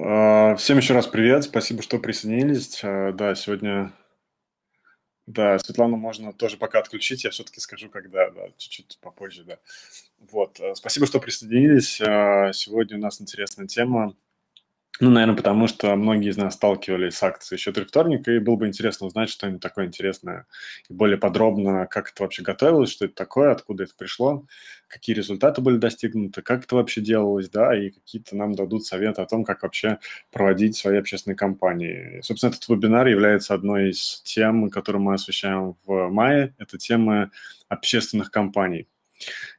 А, всем еще раз привет, спасибо, что присоединились. А, да, сегодня, да, Светлану можно тоже пока отключить, я все-таки скажу, когда, да, чуть-чуть попозже, да. Вот, а, спасибо, что присоединились. Сегодня у нас интересная тема ну, наверное, потому что многие из нас сталкивались с акцией еще три вторника, и было бы интересно узнать что-нибудь такое интересное и более подробно, как это вообще готовилось, что это такое, откуда это пришло, какие результаты были достигнуты, как это вообще делалось, да, и какие-то нам дадут советы о том, как вообще проводить свои общественные кампании. И, собственно, этот вебинар является одной из тем, которую мы освещаем в мае. Это тема общественных кампаний.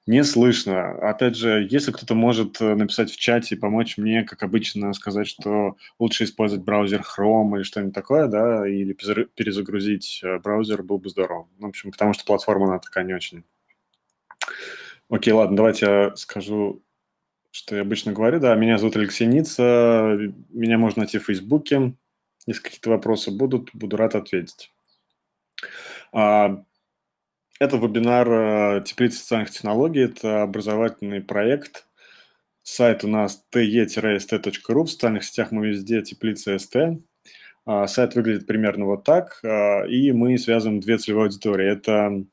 Не слышно. Опять же, если кто-то может э, написать в чате и помочь мне, как обычно, сказать, что лучше использовать браузер Chrome или что-нибудь такое, да, или перезагрузить э, браузер, был бы здорово. В общем, потому что платформа, она такая не очень. Окей, ладно, давайте я скажу, что я обычно говорю. Да, меня зовут Алексей Ница, меня можно найти в Фейсбуке. Если какие-то вопросы будут, буду рад ответить. А, это вебинар э, теплицы социальных технологий. Это образовательный проект. Сайт у нас te-st.ru. В социальных сетях мы везде теплица st. А, сайт выглядит примерно вот так. А, и мы связываем две целевые аудитории. Это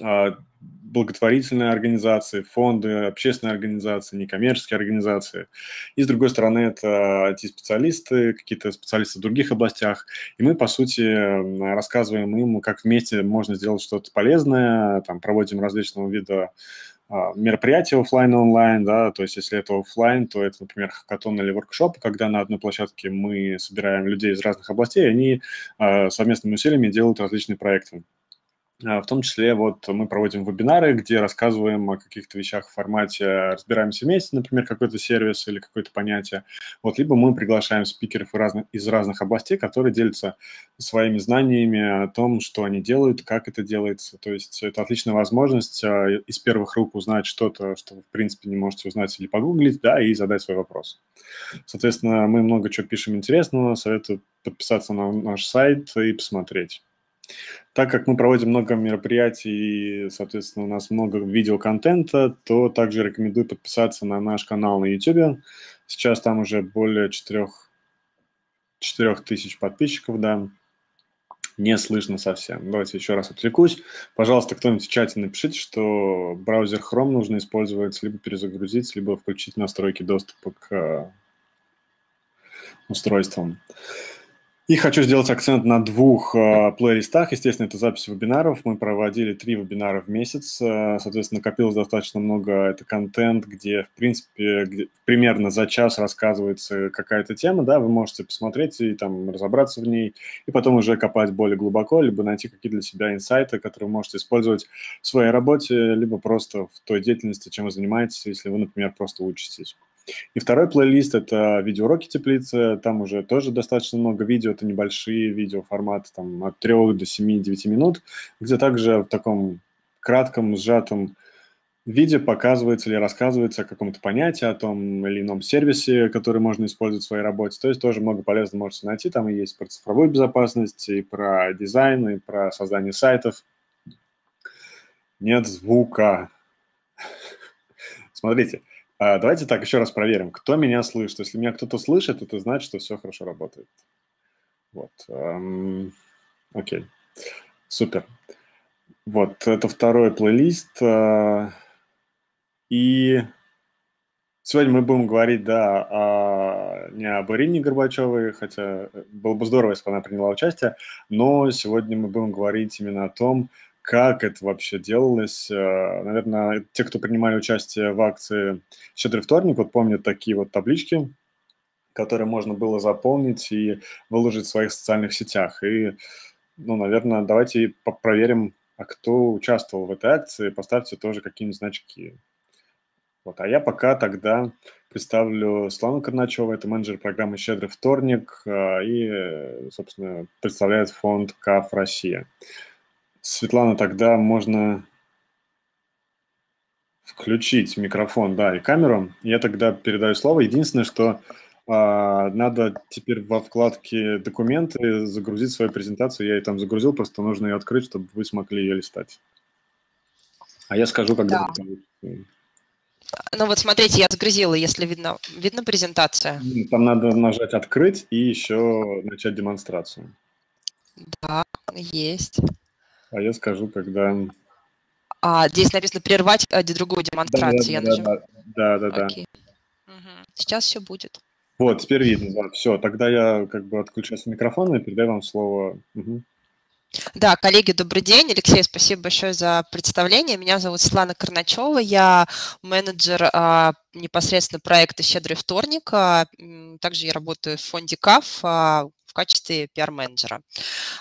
а, благотворительные организации, фонды, общественные организации, некоммерческие организации. И, с другой стороны, это IT-специалисты, какие-то специалисты в других областях. И мы, по сути, рассказываем им, как вместе можно сделать что-то полезное, там, проводим различного вида а, мероприятия офлайн и онлайн, да, то есть если это офлайн, то это, например, хакатон или воркшоп, когда на одной площадке мы собираем людей из разных областей, и они а, совместными усилиями делают различные проекты. А, в том числе вот мы проводим вебинары, где рассказываем о каких-то вещах в формате «разбираемся вместе», например, какой-то сервис или какое-то понятие. Вот, либо мы приглашаем спикеров из разных областей, которые делятся своими знаниями о том, что они делают, как это делается. То есть это отличная возможность а, из первых рук узнать что-то, что вы, в принципе, не можете узнать или погуглить, да, и задать свой вопрос. Соответственно, мы много чего пишем интересного, советую подписаться на наш сайт и посмотреть. Так как мы проводим много мероприятий и, соответственно, у нас много видеоконтента, то также рекомендую подписаться на наш канал на YouTube. Сейчас там уже более 4, 4 тысяч подписчиков, да. Не слышно совсем. Давайте еще раз отвлекусь. Пожалуйста, кто-нибудь в чате напишите, что браузер Chrome нужно использовать, либо перезагрузить, либо включить настройки доступа к э, устройствам. И хочу сделать акцент на двух э, плейлистах. Естественно, это записи вебинаров. Мы проводили три вебинара в месяц. Э, соответственно, накопилось достаточно много. Это контент, где, в принципе, где примерно за час рассказывается какая-то тема, да, вы можете посмотреть и там разобраться в ней, и потом уже копать более глубоко, либо найти какие-то для себя инсайты, которые вы можете использовать в своей работе, либо просто в той деятельности, чем вы занимаетесь, если вы, например, просто учитесь. И второй плейлист – это видеоуроки теплицы. Там уже тоже достаточно много видео. Это небольшие видео форматы там, от 3 до 7-9 минут, где также в таком кратком, сжатом виде показывается или рассказывается о каком-то понятии, о том или ином сервисе, который можно использовать в своей работе. То есть тоже много полезного можете найти. Там и есть про цифровую безопасность, и про дизайн, и про создание сайтов. Нет звука. Смотрите, давайте так еще раз проверим, кто меня слышит. Если меня кто-то слышит, это значит, что все хорошо работает. Вот. Окей. Супер. Вот, это второй плейлист. Э, и сегодня мы будем говорить, да, о, не об Ирине Горбачевой, хотя было бы здорово, если бы она приняла участие, но сегодня мы будем говорить именно о том, как это вообще делалось. Э, наверное, те, кто принимали участие в акции «Щедрый вторник», вот помнят такие вот таблички, которые можно было заполнить и выложить в своих социальных сетях. И, ну, наверное, давайте проверим, а кто участвовал в этой акции, поставьте тоже какие-нибудь значки. Вот. А я пока тогда представлю Славу Карначева, это менеджер программы «Щедрый вторник» э, и, собственно, представляет фонд КАФ «Россия». Светлана, тогда можно включить микрофон, да, и камеру. Я тогда передаю слово. Единственное, что а, надо теперь во вкладке «Документы» загрузить свою презентацию. Я ее там загрузил, просто нужно ее открыть, чтобы вы смогли ее листать. А я скажу, когда да. Ну вот смотрите, я загрузила, если видно, видно презентация. Там надо нажать «Открыть» и еще начать демонстрацию. Да, есть. А я скажу, когда... А, здесь написано «Прервать а, другую демонстрацию». Да, я да, да, да, да. Окей. Угу. Сейчас все будет. Вот, теперь видно, да, все. Тогда я как бы отключаю микрофон и передаю вам слово. Угу. Да, коллеги, добрый день. Алексей, спасибо большое за представление. Меня зовут Светлана Карначева, я менеджер а, непосредственно проекта «Щедрый вторник». А, также я работаю в фонде КАФ а, в качестве пиар-менеджера.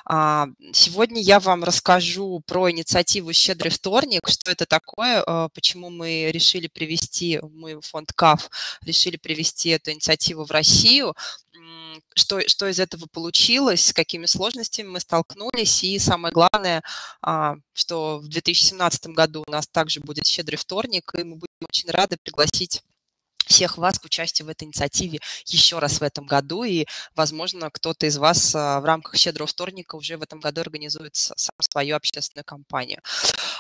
А, сегодня я вам расскажу про инициативу «Щедрый вторник», что это такое, а, почему мы решили привести, мы фонд КАФ решили привести эту инициативу в Россию, что, что из этого получилось, с какими сложностями мы столкнулись, и самое главное, а, что в 2017 году у нас также будет щедрый вторник, и мы будем очень рады пригласить всех вас к участию в этой инициативе еще раз в этом году, и, возможно, кто-то из вас а, в рамках «Щедрого вторника» уже в этом году организует свою общественную кампанию.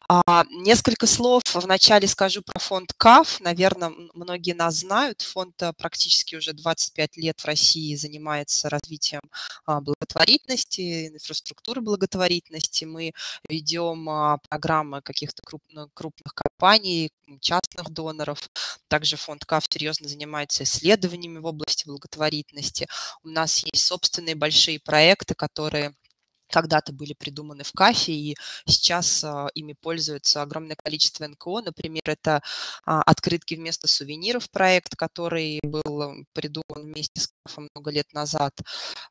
А, несколько слов вначале скажу про фонд КАФ. Наверное, многие нас знают. Фонд а, практически уже 25 лет в России занимается развитием благотворительности, инфраструктуры благотворительности. Мы ведем программы каких-то крупных, крупных компаний, частных доноров. Также фонд КАФ серьезно занимается исследованиями в области благотворительности. У нас есть собственные большие проекты, которые когда-то были придуманы в КАФе, и сейчас а, ими пользуется огромное количество НКО. Например, это а, «Открытки вместо сувениров» проект, который был придуман вместе с КАФом много лет назад.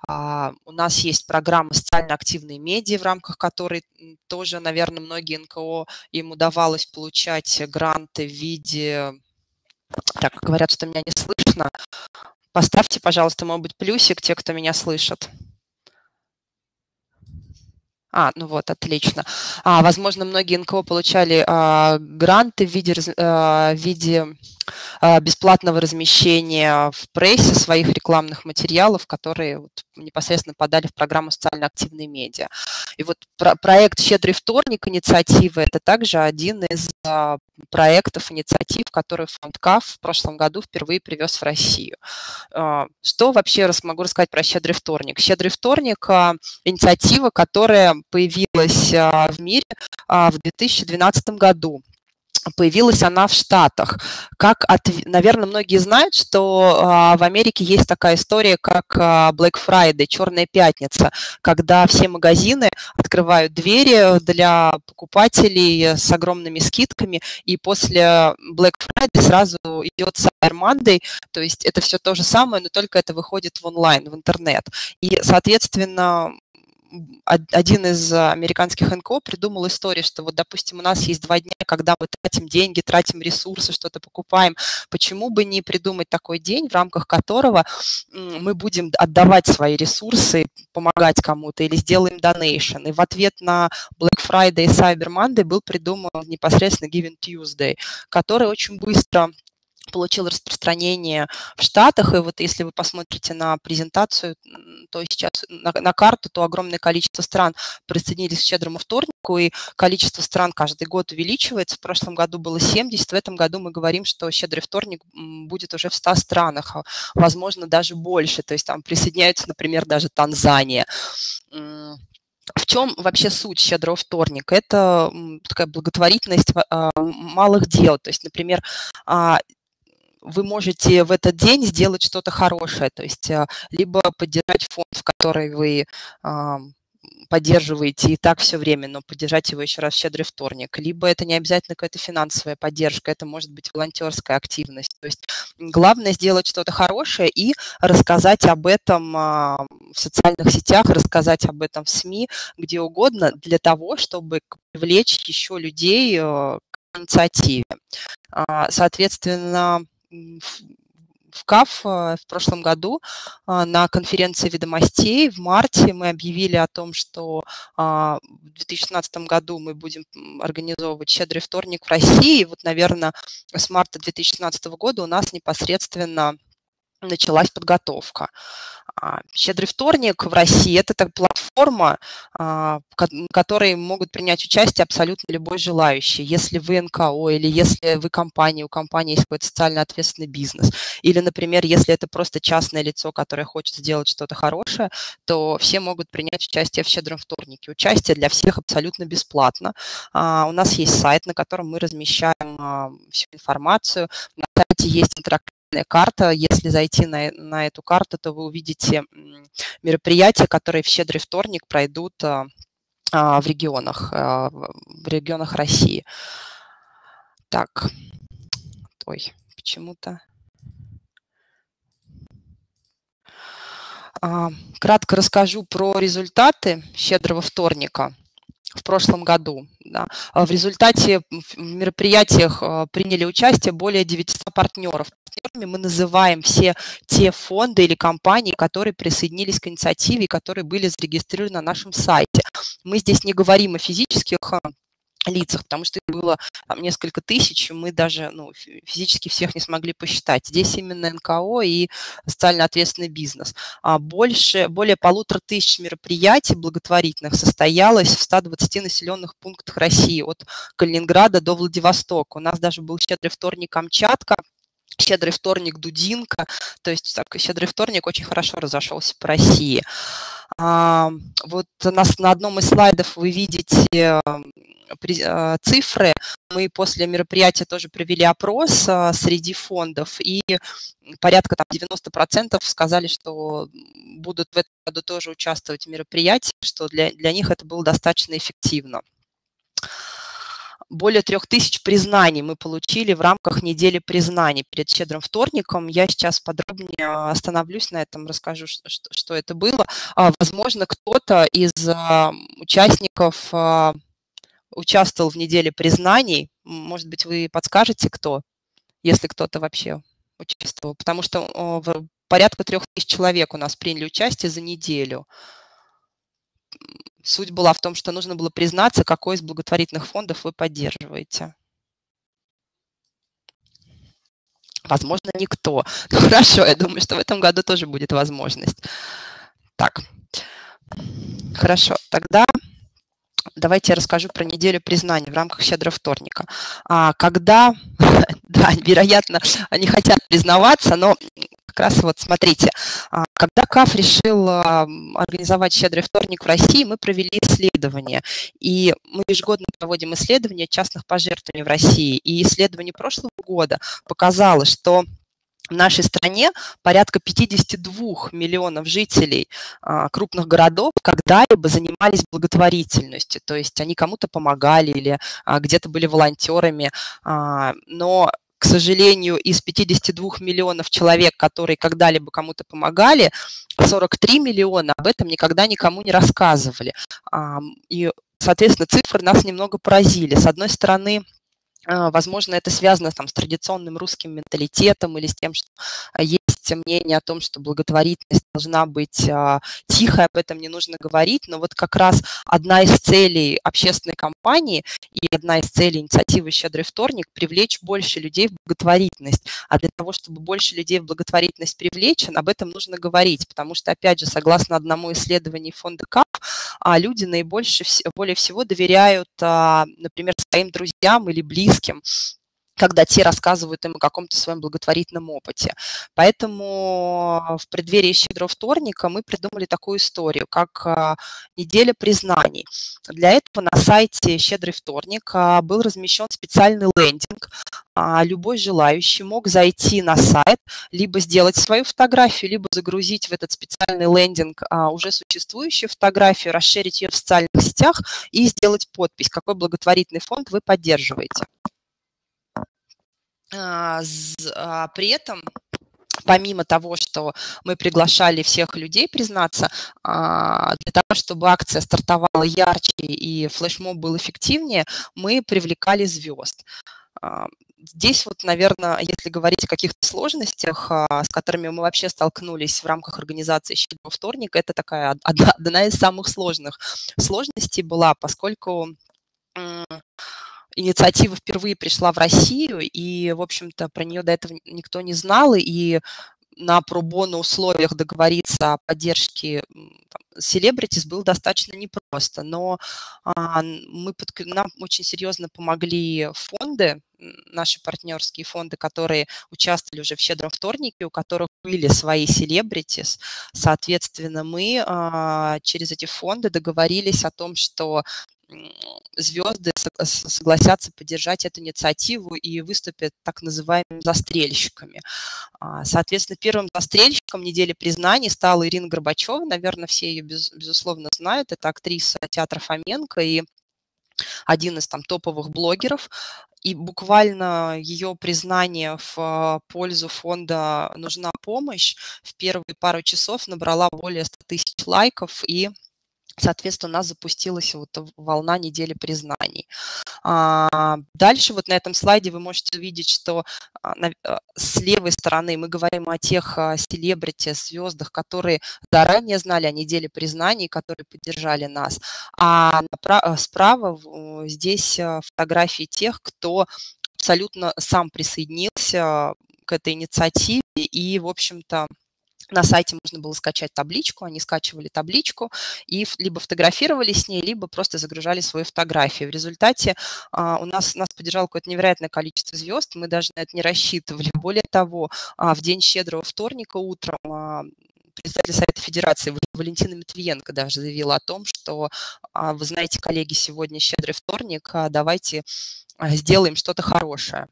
А, у нас есть программа «Социально активные медиа», в рамках которой тоже, наверное, многие НКО им удавалось получать гранты в виде так, говорят, что меня не слышно. Поставьте, пожалуйста, может быть, плюсик, те, кто меня слышит. А, ну вот, отлично. А, возможно, многие НКО получали а, гранты в виде, а, в виде бесплатного размещения в прессе своих рекламных материалов, которые вот непосредственно подали в программу «Социально активные медиа». И вот про проект «Щедрый вторник» инициативы – это также один из а, проектов, инициатив, которые фонд КАФ в прошлом году впервые привез в Россию. А, что вообще могу рассказать про «Щедрый вторник»? «Щедрый вторник» – инициатива, которая появилась в мире в 2012 году появилась она в Штатах. Как от, наверное, многие знают, что а, в Америке есть такая история, как а, Black Friday, Черная пятница, когда все магазины открывают двери для покупателей с огромными скидками, и после Black Friday сразу идет Cyber Monday, то есть это все то же самое, но только это выходит в онлайн, в интернет. И, соответственно, один из американских НКО придумал историю, что вот, допустим, у нас есть два дня, когда мы тратим деньги, тратим ресурсы, что-то покупаем. Почему бы не придумать такой день, в рамках которого мы будем отдавать свои ресурсы, помогать кому-то или сделаем донейшн. И в ответ на Black Friday и Cyber Monday был придуман непосредственно Giving Tuesday, который очень быстро получил распространение в Штатах, и вот если вы посмотрите на презентацию, то сейчас на, на карту, то огромное количество стран присоединились к щедрому вторнику, и количество стран каждый год увеличивается. В прошлом году было 70, в этом году мы говорим, что щедрый вторник будет уже в 100 странах, а, возможно, даже больше, то есть там присоединяются, например, даже Танзания. В чем вообще суть щедрого вторника? Это такая благотворительность а, малых дел. То есть, например, а, вы можете в этот день сделать что-то хорошее, то есть а, либо поддержать фонд, в который вы поддерживаете и так все время, но поддержать его еще раз в щедрый вторник. Либо это не обязательно какая-то финансовая поддержка, это может быть волонтерская активность. То есть главное сделать что-то хорошее и рассказать об этом а, в социальных сетях, рассказать об этом в СМИ, где угодно, для того, чтобы привлечь еще людей а, к инициативе. А, соответственно, в КАФ э, в прошлом году а, на конференции ведомостей в марте мы объявили о том, что а, в 2016 году мы будем организовывать «Щедрый вторник» в России. И вот, наверное, с марта 2016 года у нас непосредственно началась подготовка. А, «Щедрый вторник» в России – это так, платформа, в которой могут принять участие абсолютно любой желающий. Если вы НКО или если вы компания, у компании есть какой-то социально ответственный бизнес, или, например, если это просто частное лицо, которое хочет сделать что-то хорошее, то все могут принять участие в «Щедром вторнике». Участие для всех абсолютно бесплатно. У нас есть сайт, на котором мы размещаем всю информацию. На сайте есть интерактивный карта. Если зайти на, на эту карту, то вы увидите мероприятия, которые в щедрый вторник пройдут а, а, в регионах, а, в регионах России. Так, ой, почему-то... Кратко расскажу про результаты щедрого вторника в прошлом году. Да. В результате в мероприятиях приняли участие более 900 партнеров партнерами мы называем все те фонды или компании, которые присоединились к инициативе, которые были зарегистрированы на нашем сайте. Мы здесь не говорим о физических а, лицах, потому что их было там, несколько тысяч, и мы даже ну, физически всех не смогли посчитать. Здесь именно НКО и социально ответственный бизнес. А больше, более полутора тысяч мероприятий благотворительных состоялось в 120 населенных пунктах России, от Калининграда до Владивостока. У нас даже был щедрый вторник Камчатка, Щедрый вторник Дудинка, то есть так, Щедрый вторник очень хорошо разошелся по России. Вот нас на одном из слайдов вы видите а, цифры. Мы после мероприятия тоже провели опрос а, среди фондов, и порядка там 90% сказали, что будут в этом году тоже участвовать в мероприятии, что для, для них это было достаточно эффективно более трех тысяч признаний мы получили в рамках недели признаний перед щедрым вторником. Я сейчас подробнее остановлюсь на этом, расскажу, что, что это было. А, возможно, кто-то из а, участников а, участвовал в неделе признаний. Может быть, вы подскажете, кто, если кто-то вообще участвовал, потому что порядка трех тысяч человек у нас приняли участие за неделю. Суть была в том, что нужно было признаться, какой из благотворительных фондов вы поддерживаете. Возможно, никто. Ну, хорошо, я думаю, что в этом году тоже будет возможность. Так, хорошо, тогда давайте я расскажу про неделю признаний в рамках щедрого вторника. А, когда, да, вероятно, они хотят признаваться, но как раз вот смотрите, а, когда КАФ решил а, организовать «Щедрый вторник» в России, мы провели исследование. И мы ежегодно проводим исследования частных пожертвований в России. И исследование прошлого года показало, что в нашей стране порядка 52 миллионов жителей а, крупных городов когда-либо занимались благотворительностью, то есть они кому-то помогали или а, где-то были волонтерами, а, но к сожалению, из 52 миллионов человек, которые когда-либо кому-то помогали, 43 миллиона об этом никогда никому не рассказывали. И, соответственно, цифры нас немного поразили. С одной стороны, возможно, это связано там, с традиционным русским менталитетом или с тем, что а, есть мнение о том, что благотворительность должна быть а, тихой, об этом не нужно говорить, но вот как раз одна из целей общественной кампании и одна из целей инициативы «Щедрый вторник» – привлечь больше людей в благотворительность. А для того, чтобы больше людей в благотворительность привлечь, об этом нужно говорить, потому что, опять же, согласно одному исследованию фонда КАП, люди наибольше, более всего доверяют, например, своим друзьям или близким, когда те рассказывают им о каком-то своем благотворительном опыте. Поэтому в преддверии щедрого вторника мы придумали такую историю, как а, неделя признаний. Для этого на сайте «Щедрый вторник» а, был размещен специальный лендинг. Любой желающий мог зайти на сайт, либо сделать свою фотографию, либо загрузить в этот специальный лендинг уже существующую фотографию, расширить ее в социальных сетях и сделать подпись, какой благотворительный фонд вы поддерживаете. А, а, при этом помимо того, что мы приглашали всех людей признаться, а, для того, чтобы акция стартовала ярче и флешмоб был эффективнее, мы привлекали звезд. Здесь вот, наверное, если говорить о каких-то сложностях, с которыми мы вообще столкнулись в рамках организации «Щедрого вторника», это такая одна, одна из самых сложных сложностей была, поскольку инициатива впервые пришла в Россию, и, в общем-то, про нее до этого никто не знал, и на пробоно условиях договориться о поддержке селебритис был достаточно непросто, но а, мы под, нам очень серьезно помогли фонды, наши партнерские фонды, которые участвовали уже в «Щедром вторнике», у которых были свои селебритис. Соответственно, мы а, через эти фонды договорились о том, что звезды согласятся поддержать эту инициативу и выступят так называемыми застрельщиками. А, соответственно, первым застрельщиком недели признаний стала Ирина Горбачева. Наверное, все ее, без, безусловно, знают. Это актриса театра Фоменко и один из там топовых блогеров. И буквально ее признание в а, пользу фонда «Нужна помощь» в первые пару часов набрала более 100 тысяч лайков и Соответственно, у нас запустилась вот волна недели признаний. А, дальше вот на этом слайде вы можете увидеть, что а, а, с левой стороны мы говорим о тех селебрити, звездах, которые заранее знали о неделе признаний, которые поддержали нас. А справа здесь фотографии тех, кто абсолютно сам присоединился к этой инициативе и, в общем-то, на сайте можно было скачать табличку, они скачивали табличку и либо фотографировали с ней, либо просто загружали свои фотографии. В результате а, у нас, нас поддержало какое-то невероятное количество звезд, мы даже на это не рассчитывали. Более того, а, в день щедрого вторника утром а, председатель Совета Федерации Валентина Матвиенко даже заявила о том, что, а, вы знаете, коллеги, сегодня щедрый вторник, а, давайте а, сделаем что-то хорошее.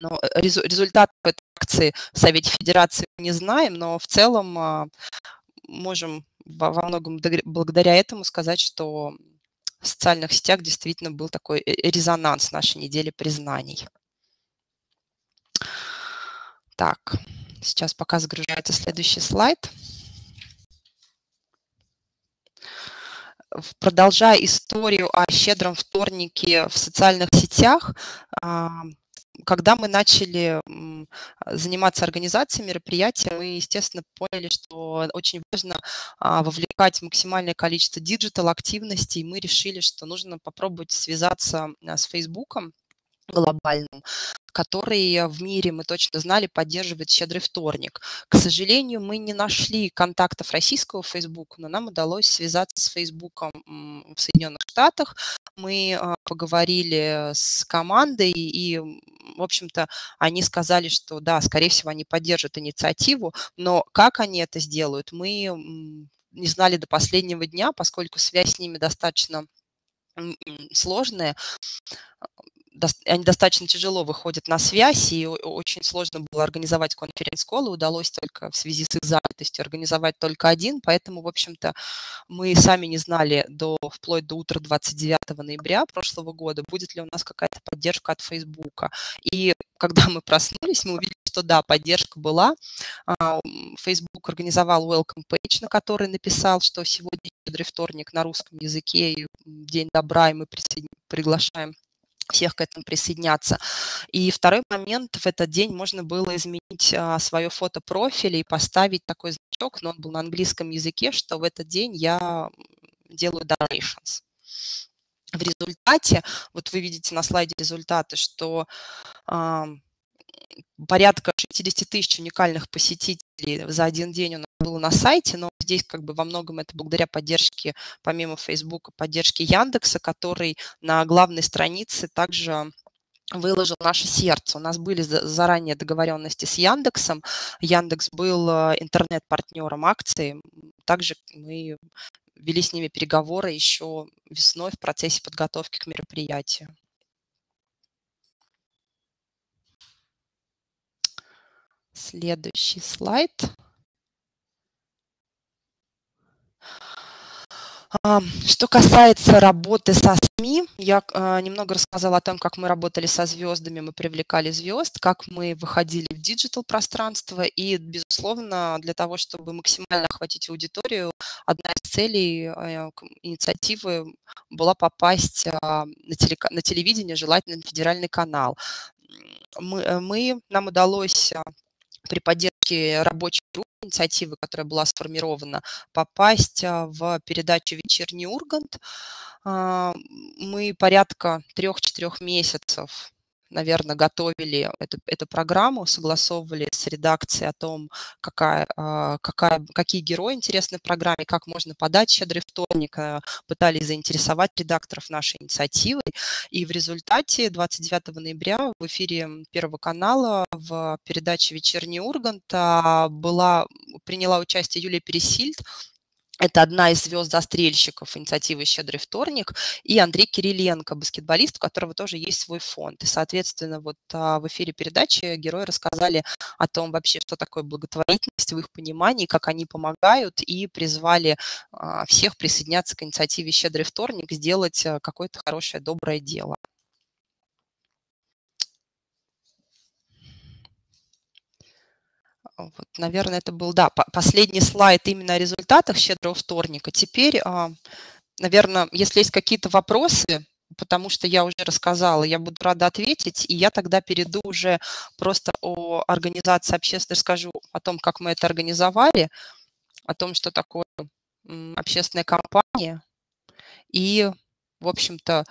Но э, результат этой акции в Совете Федерации не знаем, но в целом а, можем во многом благодаря этому сказать, что в социальных сетях действительно был такой э, резонанс нашей недели признаний. Так, сейчас пока загружается следующий слайд. Продолжая историю о щедром вторнике в социальных сетях, когда мы начали заниматься организацией мероприятия, мы, естественно, поняли, что очень важно а, вовлекать максимальное количество диджитал-активностей. Мы решили, что нужно попробовать связаться а, с Фейсбуком глобальным, который в мире, мы точно знали, поддерживает «Щедрый вторник». К сожалению, мы не нашли контактов российского Facebook, но нам удалось связаться с Facebook в Соединенных Штатах. Мы а, поговорили с командой, и, в общем-то, они сказали, что да, скорее всего, они поддержат инициативу, но как они это сделают, мы не знали до последнего дня, поскольку связь с ними достаточно сложная они достаточно тяжело выходят на связь, и очень сложно было организовать конференц-колы, удалось только в связи с их занятостью организовать только один, поэтому, в общем-то, мы сами не знали до, вплоть до утра 29 ноября прошлого года, будет ли у нас какая-то поддержка от Фейсбука. И когда мы проснулись, мы увидели, что да, поддержка была. А, Facebook организовал welcome page, на который написал, что сегодня щедрый вторник на русском языке, и день добра, и мы приглашаем всех к этому присоединяться. И второй момент, в этот день можно было изменить а, свое фото профиля и поставить такой значок, но он был на английском языке, что в этот день я делаю donations. В результате, вот вы видите на слайде результаты, что а, порядка 60 тысяч уникальных посетителей за один день у нас было на сайте, но здесь как бы во многом это благодаря поддержке, помимо Facebook, поддержки Яндекса, который на главной странице также выложил наше сердце. У нас были заранее договоренности с Яндексом. Яндекс был э, интернет-партнером акции. Также мы вели с ними переговоры еще весной в процессе подготовки к мероприятию. Следующий слайд. Что касается работы со СМИ, я а, немного рассказала о том, как мы работали со звездами, мы привлекали звезд, как мы выходили в digital пространство, и, безусловно, для того, чтобы максимально охватить аудиторию, одна из целей э, инициативы была попасть а, на, телевидение, желательно на федеральный канал. Мы, э, мы, нам удалось а, при поддержке рабочей группы инициативы, которая была сформирована, попасть а, в передачу «Вечерний Ургант». А, мы порядка трех-четырех месяцев наверное, готовили эту, эту программу, согласовывали с редакцией о том, какая, а, какая, какие герои интересны в программе, как можно подать «Щедрый вторник», э, пытались заинтересовать редакторов нашей инициативы. И в результате 29 ноября в эфире Первого канала в передаче «Вечерний Ургант» была, приняла участие Юлия Пересильд, это одна из звезд-застрельщиков инициативы «Щедрый вторник», и Андрей Кириленко, баскетболист, у которого тоже есть свой фонд. И, соответственно, вот а, в эфире передачи герои рассказали о том вообще, что такое благотворительность в их понимании, как они помогают, и призвали а, всех присоединяться к инициативе «Щедрый вторник», сделать а, какое-то хорошее, доброе дело. Вот, наверное, это был, да, последний слайд именно о результатах щедрого вторника. Теперь, а, наверное, если есть какие-то вопросы, потому что я уже рассказала, я буду рада ответить, и я тогда перейду уже просто о организации общественной, скажу о том, как мы это организовали, о том, что такое общественная компания, и, в общем-то,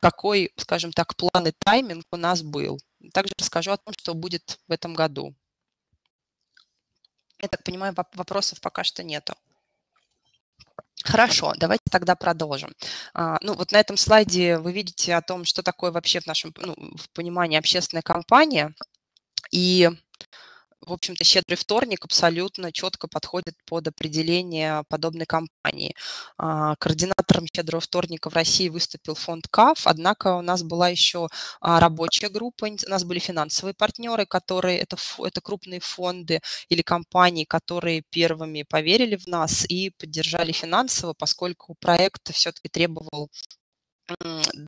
какой, скажем так, план и тайминг у нас был. Также расскажу о том, что будет в этом году. Я так понимаю, вопросов пока что нету. Хорошо, давайте тогда продолжим. А, ну, вот на этом слайде вы видите о том, что такое вообще в нашем ну, в понимании общественная компания. И в общем-то, щедрый вторник абсолютно четко подходит под определение подобной компании. А, координатором щедрого вторника в России выступил фонд КАФ, однако у нас была еще а, рабочая группа, у нас были финансовые партнеры, которые, это, это крупные фонды или компании, которые первыми поверили в нас и поддержали финансово, поскольку проект все-таки требовал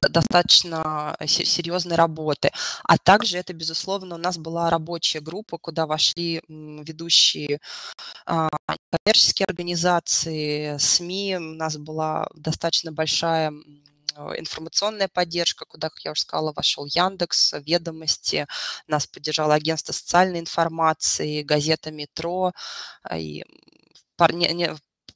достаточно серьезной работы. А также это, безусловно, у нас была рабочая группа, куда вошли ведущие а, коммерческие организации, СМИ. У нас была достаточно большая информационная поддержка, куда, как я уже сказала, вошел Яндекс, Ведомости, нас поддержало агентство социальной информации, газета «Метро», и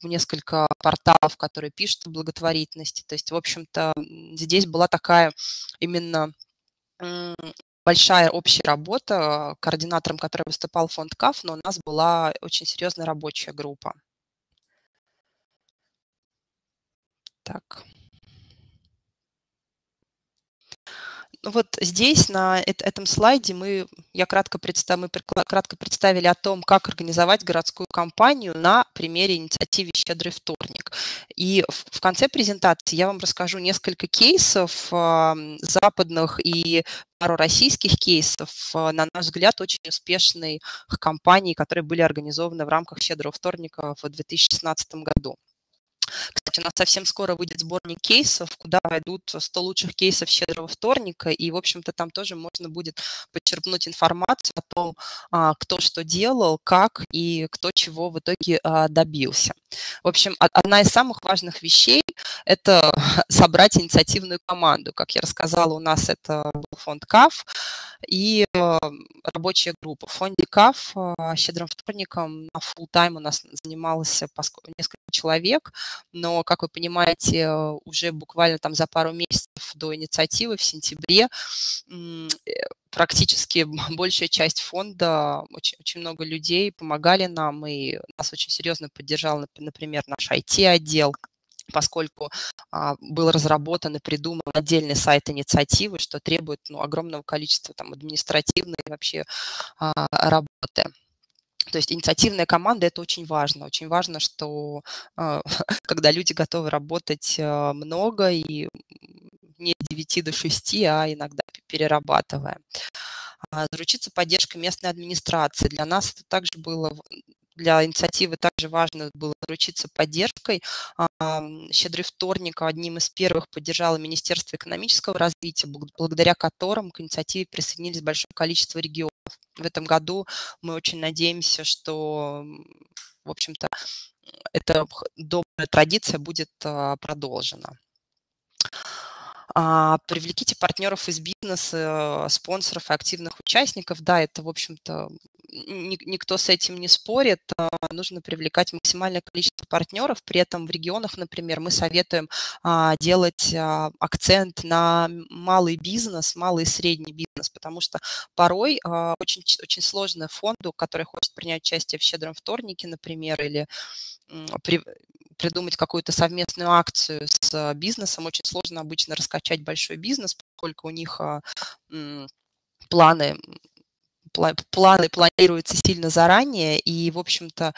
несколько порталов, которые пишут о благотворительности. То есть, в общем-то, здесь была такая именно большая общая работа, координатором которой выступал фонд КАФ, но у нас была очень серьезная рабочая группа. Так. Вот здесь, на этом слайде, мы, я кратко, представ, мы кратко представили о том, как организовать городскую кампанию на примере инициативы «Щедрый вторник». И в, конце презентации я вам расскажу несколько кейсов западных и пару российских кейсов, э, на наш взгляд, очень успешных кампаний, которые были организованы в рамках «Щедрого вторника» в 2016 году. Кстати, у нас совсем скоро выйдет сборник кейсов, куда войдут 100 лучших кейсов щедрого вторника, и, в общем-то, там тоже можно будет подчерпнуть информацию о том, а, кто что делал, как и кто чего в итоге а, добился. В общем, одна из самых важных вещей – это собрать инициативную команду. Как я рассказала, у нас это фонд КАФ и э, рабочая группа. В фонде КАФ щедрым вторником на full тайм у нас занималось несколько человек, но, как вы понимаете, уже буквально там за пару месяцев до инициативы в сентябре э, практически большая часть фонда, очень, очень много людей помогали нам, и нас очень серьезно поддержал, например, наш IT-отдел, поскольку а, был разработан и придуман отдельный сайт инициативы, что требует ну, огромного количества там, административной вообще а, работы. То есть инициативная команда – это очень важно. Очень важно, что э, когда люди готовы работать э, много и не с 9 до 6, а иногда перерабатывая. А, заручиться поддержкой местной администрации. Для нас это также было для инициативы также важно было заручиться поддержкой. Щедрый вторник одним из первых поддержало Министерство экономического развития, благодаря которым к инициативе присоединились большое количество регионов. В этом году мы очень надеемся, что, в общем-то, эта добрая традиция будет а, продолжена. А, привлеките партнеров из бизнеса, спонсоров и активных участников. Да, это, в общем-то, никто с этим не спорит. А, нужно привлекать максимальное количество партнеров. При этом в регионах, например, мы советуем а, делать акцент на малый бизнес, малый и средний бизнес, потому что порой очень, очень сложно фонду, который хочет принять участие в щедром вторнике, например, или придумать какую-то совместную акцию с бизнесом. Очень сложно обычно раскачать большой бизнес, поскольку у них а, планы планы планируются сильно заранее, и, в общем-то,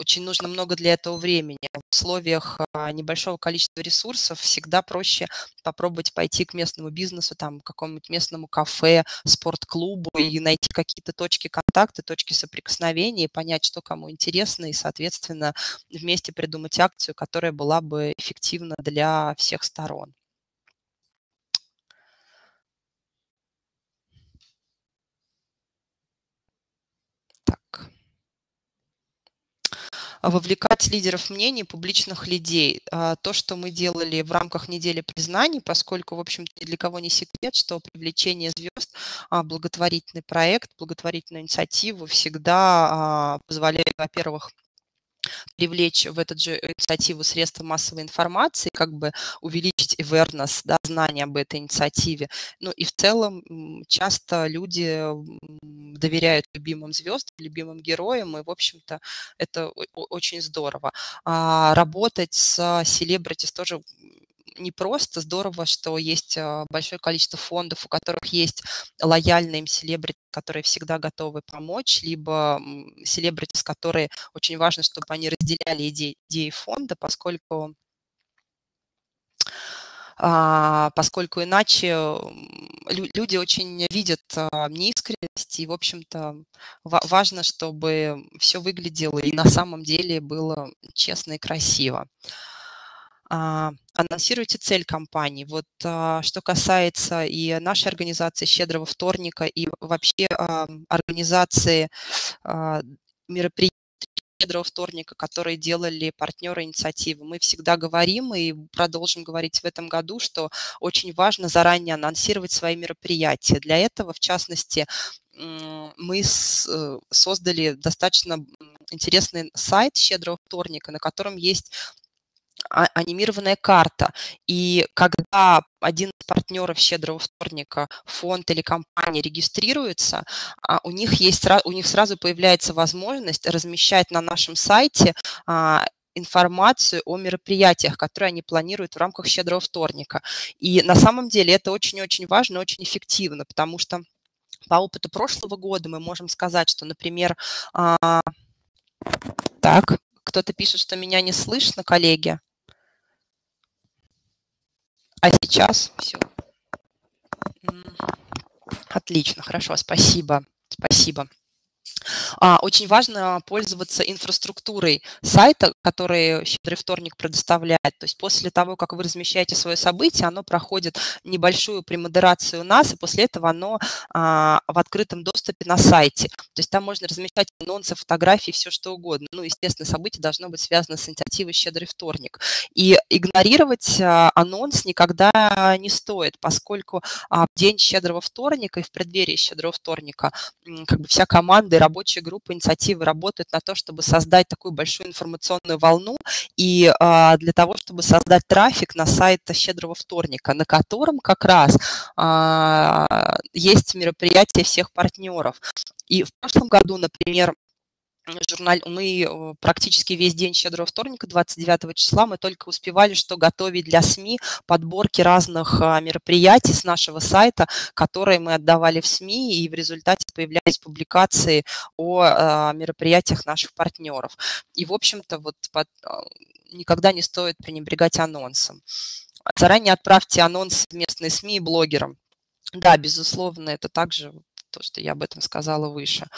очень нужно много для этого времени. В условиях а, небольшого количества ресурсов всегда проще попробовать пойти к местному бизнесу, там, к какому-нибудь местному кафе, спортклубу и найти какие-то точки контакта, точки соприкосновения и понять, что кому интересно, и, соответственно, вместе придумать акцию, которая была бы эффективна для всех сторон. Вовлекать лидеров мнений, публичных людей. А, то, что мы делали в рамках недели признаний, поскольку, в общем-то, ни для кого не секрет, что привлечение звезд, а, благотворительный проект, благотворительную инициативу всегда а, позволяет, во-первых, привлечь в эту же инициативу средства массовой информации, как бы увеличить awareness, да, знание об этой инициативе. Ну и в целом часто люди доверяют любимым звездам, любимым героям, и, в общем-то, это очень здорово. А работать с селебритис тоже не просто здорово, что есть а, большое количество фондов, у которых есть лояльные им селебрити, которые всегда готовы помочь, либо селебрити, с которые очень важно, чтобы они разделяли идеи, идеи фонда, поскольку а, поскольку иначе люди очень видят а, неискренность, и, в общем-то, важно, чтобы все выглядело и на самом деле было честно и красиво. А, анонсируйте цель компании. Вот а, что касается и нашей организации «Щедрого вторника», и вообще а, организации мероприятий щедрого вторника, которые делали партнеры инициативы. Мы всегда говорим и продолжим говорить в этом году, что очень важно заранее анонсировать свои мероприятия. Для этого, в частности, мы э, создали достаточно интересный сайт «Щедрого вторника», на котором есть анимированная карта. И когда один из партнеров «Щедрого вторника», фонд или компания регистрируется, а, у них, есть, у них сразу появляется возможность размещать на нашем сайте а, информацию о мероприятиях, которые они планируют в рамках «Щедрого вторника». И на самом деле это очень-очень важно, очень эффективно, потому что по опыту прошлого года мы можем сказать, что, например, так, кто-то пишет, что меня не слышно, коллеги. А сейчас все. Отлично, хорошо, спасибо. Спасибо. А, очень важно пользоваться инфраструктурой сайта, который «Щедрый вторник» предоставляет. То есть после того, как вы размещаете свое событие, оно проходит небольшую премодерацию у нас, и после этого оно а, в открытом доступе на сайте. То есть там можно размещать анонсы, фотографии, все что угодно. Ну, естественно, событие должно быть связано с инициативой «Щедрый вторник». И игнорировать а, анонс никогда не стоит, поскольку в день «Щедрого вторника» и в преддверии «Щедрого вторника» как бы вся команда и рабочая группа инициативы работает на то, чтобы создать такую большую информационную волну и а, для того, чтобы создать трафик на сайт «Щедрого вторника», на котором как раз а, есть мероприятия всех партнеров. И в прошлом году, например, журнал, мы э, практически весь день щедрого вторника, 29 числа, мы только успевали, что готовить для СМИ подборки разных а, мероприятий с нашего сайта, которые мы отдавали в СМИ, и в результате появлялись публикации о а, мероприятиях наших партнеров. И, в общем-то, вот под, а, никогда не стоит пренебрегать анонсом. Заранее отправьте анонс в местные СМИ и блогерам. Да, безусловно, это также то, что я об этом сказала выше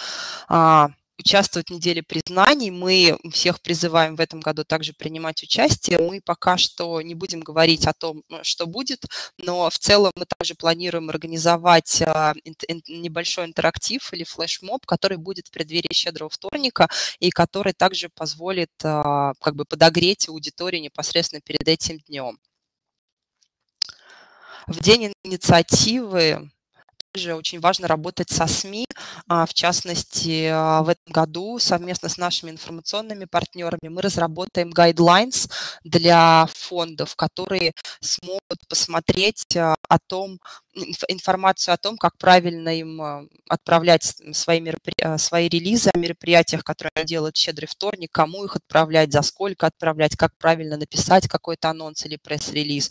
участвовать в неделе признаний. Мы всех призываем в этом году также принимать участие. Мы пока что не будем говорить о том, э, что будет, но в целом мы также планируем организовать а, небольшой интерактив или флешмоб, который будет в преддверии щедрого вторника и который также позволит а, как бы подогреть аудиторию непосредственно перед этим днем. В день инициативы также очень важно работать со СМИ. А, в частности, а, в этом году совместно с нашими информационными партнерами мы разработаем guidelines для фондов, которые смогут посмотреть а, о том, информацию о том, как правильно им отправлять свои, меропри... свои релизы о мероприятиях, которые делают «Щедрый вторник», кому их отправлять, за сколько отправлять, как правильно написать какой-то анонс или пресс-релиз.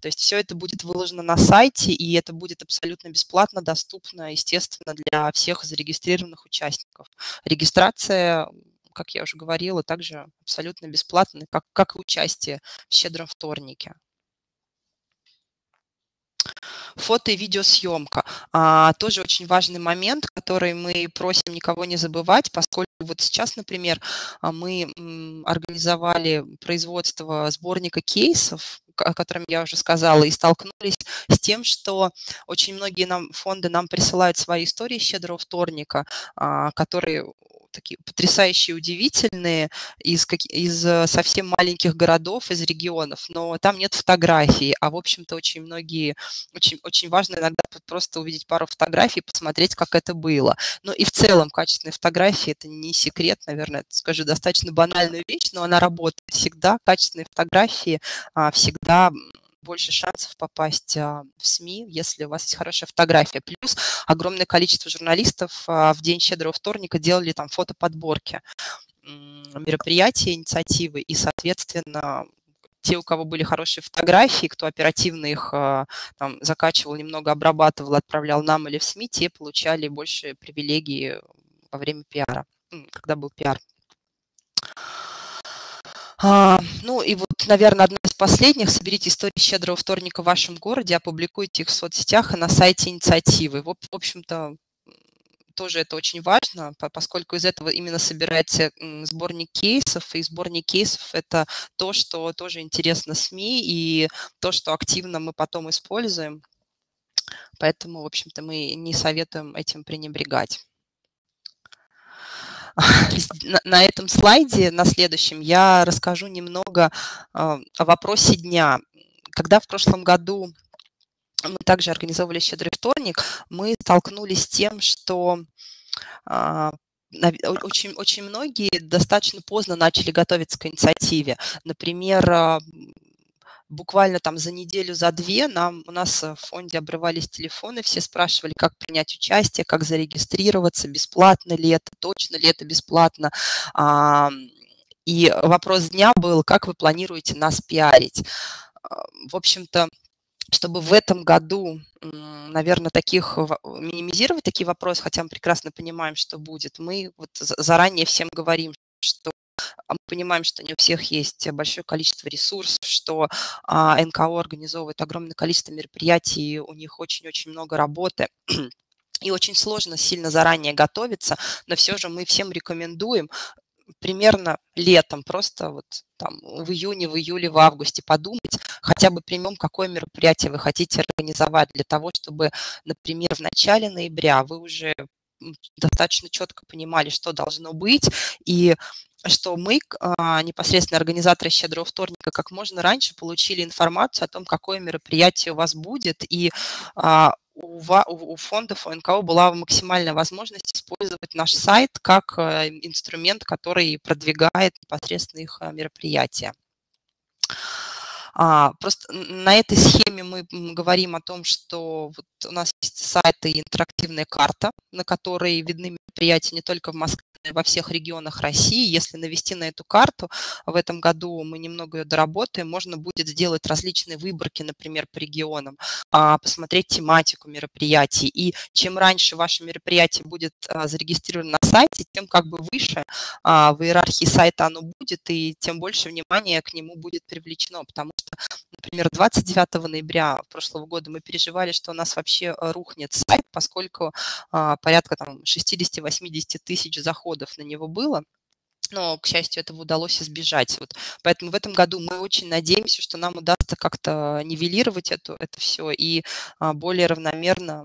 То есть все это будет выложено на сайте, и это будет абсолютно бесплатно, доступно, естественно, для всех зарегистрированных участников. Регистрация, как я уже говорила, также абсолютно бесплатная, как, как и участие в «Щедром вторнике». Фото и видеосъемка. А, тоже очень важный момент, который мы просим никого не забывать, поскольку вот сейчас, например, а, мы организовали производство сборника кейсов о котором я уже сказала, и столкнулись с тем, что очень многие нам, фонды нам присылают свои истории щедрого вторника, а, которые такие потрясающие, удивительные из, из э, совсем маленьких городов, из регионов, но там нет фотографий, а в общем-то очень многие, очень, очень важно иногда просто увидеть пару фотографий, посмотреть, как это было. Но и в целом качественные фотографии, это не секрет, наверное, скажу достаточно банальную вещь, но она работает всегда, качественные фотографии а, всегда больше шансов попасть а, в СМИ, если у вас есть хорошая фотография. Плюс огромное количество журналистов а, в день щедрого вторника делали там фотоподборки мероприятия, инициативы, и, соответственно, те, у кого были хорошие фотографии, кто оперативно их а, там, закачивал, немного обрабатывал, отправлял нам или в СМИ, те получали больше привилегий во время пиара, когда был пиар. А, ну и вот, наверное, одна из последних. Соберите истории щедрого вторника в вашем городе, опубликуйте их в соцсетях и на сайте инициативы. В, в общем-то, тоже это очень важно, поскольку из этого именно собирается сборник кейсов, и сборник кейсов – это то, что тоже интересно СМИ, и то, что активно мы потом используем. Поэтому, в общем-то, мы не советуем этим пренебрегать. На этом слайде, на следующем, я расскажу немного а, о вопросе дня. Когда в прошлом году мы также организовывали «Щедрый вторник», мы столкнулись с тем, что а, очень, очень многие достаточно поздно начали готовиться к инициативе. Например, а, буквально там за неделю, за две нам, у нас в фонде обрывались телефоны, все спрашивали, как принять участие, как зарегистрироваться, бесплатно ли это, точно ли это бесплатно. И вопрос дня был, как вы планируете нас пиарить. А, в общем-то, чтобы в этом году, наверное, таких минимизировать такие вопросы, хотя мы прекрасно понимаем, что будет, мы вот заранее всем говорим, что мы понимаем, что не у всех есть большое количество ресурсов, что а, НКО организовывает огромное количество мероприятий, у них очень-очень много работы. И очень сложно сильно заранее готовиться, но все же мы всем рекомендуем примерно летом, просто вот там в июне, в июле, в августе подумать, хотя бы примем, какое мероприятие вы хотите организовать для того, чтобы, например, в начале ноября вы уже достаточно четко понимали, что должно быть, и что мы, а, непосредственно организаторы «Щедрого вторника», как можно раньше получили информацию о том, какое мероприятие у вас будет, и а, у, фондов у НКО была максимальная возможность использовать наш сайт как э, инструмент, который продвигает непосредственно их э, мероприятия. А, просто на этой схеме мы говорим о том, что вот у нас есть сайт и интерактивная карта, на которой видны мероприятия не только в Москве, во всех регионах России. Если навести на эту карту, в этом году мы немного ее доработаем, можно будет сделать различные выборки, например, по регионам, а, посмотреть тематику мероприятий. И чем раньше ваше мероприятие будет а, зарегистрировано на сайте, тем как бы выше в иерархии сайта оно будет, и тем больше внимания к нему будет привлечено, потому что, например, 29 ноября прошлого года мы переживали, что у нас вообще рухнет сайт, поскольку порядка там 60-80 тысяч заходов на него было, но, к счастью, этого удалось избежать. Вот. Поэтому в этом году мы очень надеемся, что нам удастся как-то нивелировать это, это все и а, более равномерно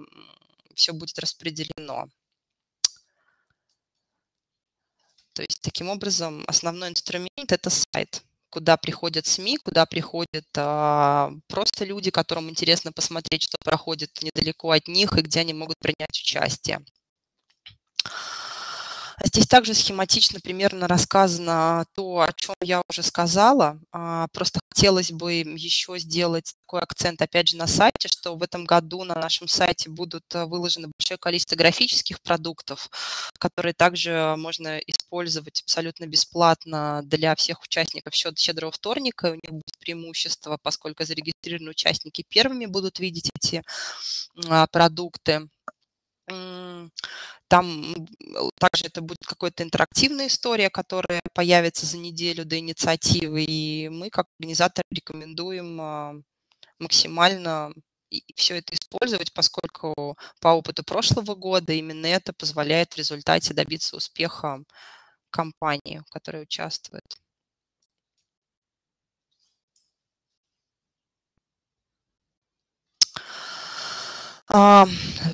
все будет распределено. То есть, таким образом, основной инструмент – это сайт, куда приходят СМИ, куда приходят а, просто люди, которым интересно посмотреть, что проходит недалеко от них и где они могут принять участие. Здесь также схематично примерно рассказано то, о чем я уже сказала. А, просто хотелось бы еще сделать такой акцент, опять же, на сайте, что в этом году на нашем сайте будут э, выложены большое количество графических продуктов, которые также можно использовать абсолютно бесплатно для всех участников щедрого вторника. У них будет преимущество, поскольку зарегистрированные участники первыми будут видеть эти а, продукты. Там также это будет какая-то интерактивная история, которая появится за неделю до инициативы, и мы как организатор рекомендуем а, максимально все это использовать, поскольку по опыту прошлого года именно это позволяет в результате добиться успеха компании, в которой участвует.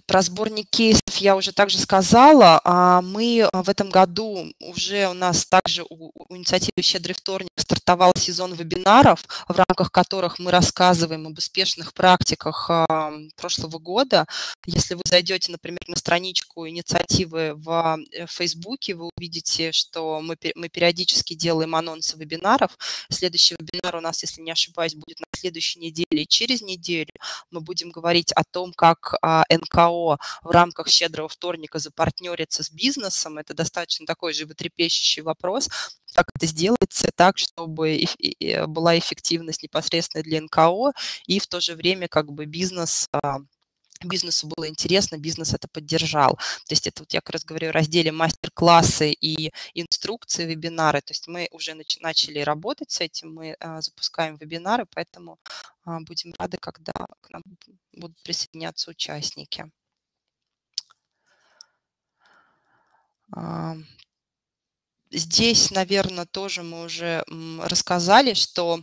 Про сборник кейсов я уже также сказала. А мы в этом году уже у нас также у, у инициативы «Щедрый вторник» стартовал сезон вебинаров, в рамках которых мы рассказываем об успешных практиках а, прошлого года. Если вы зайдете, например, на страничку инициативы в э, Фейсбуке, вы увидите, что мы, мы периодически делаем анонсы вебинаров. Следующий вебинар у нас, если не ошибаюсь, будет на следующей неделе через неделю. Мы будем говорить о том, как а, НКО в рамках «Щедрого вторника» запартнериться с бизнесом, это достаточно такой животрепещущий вопрос, как это сделается так, чтобы была эффективность непосредственно для НКО и в то же время как бы бизнес а, бизнесу было интересно, бизнес это поддержал. То есть это вот я как раз говорю о разделе мастер-классы и инструкции, вебинары. То есть мы уже нач- начали работать с этим, мы а, запускаем вебинары, поэтому а, будем рады, когда к нам будут присоединяться участники. А, здесь, наверное, тоже мы уже рассказали, что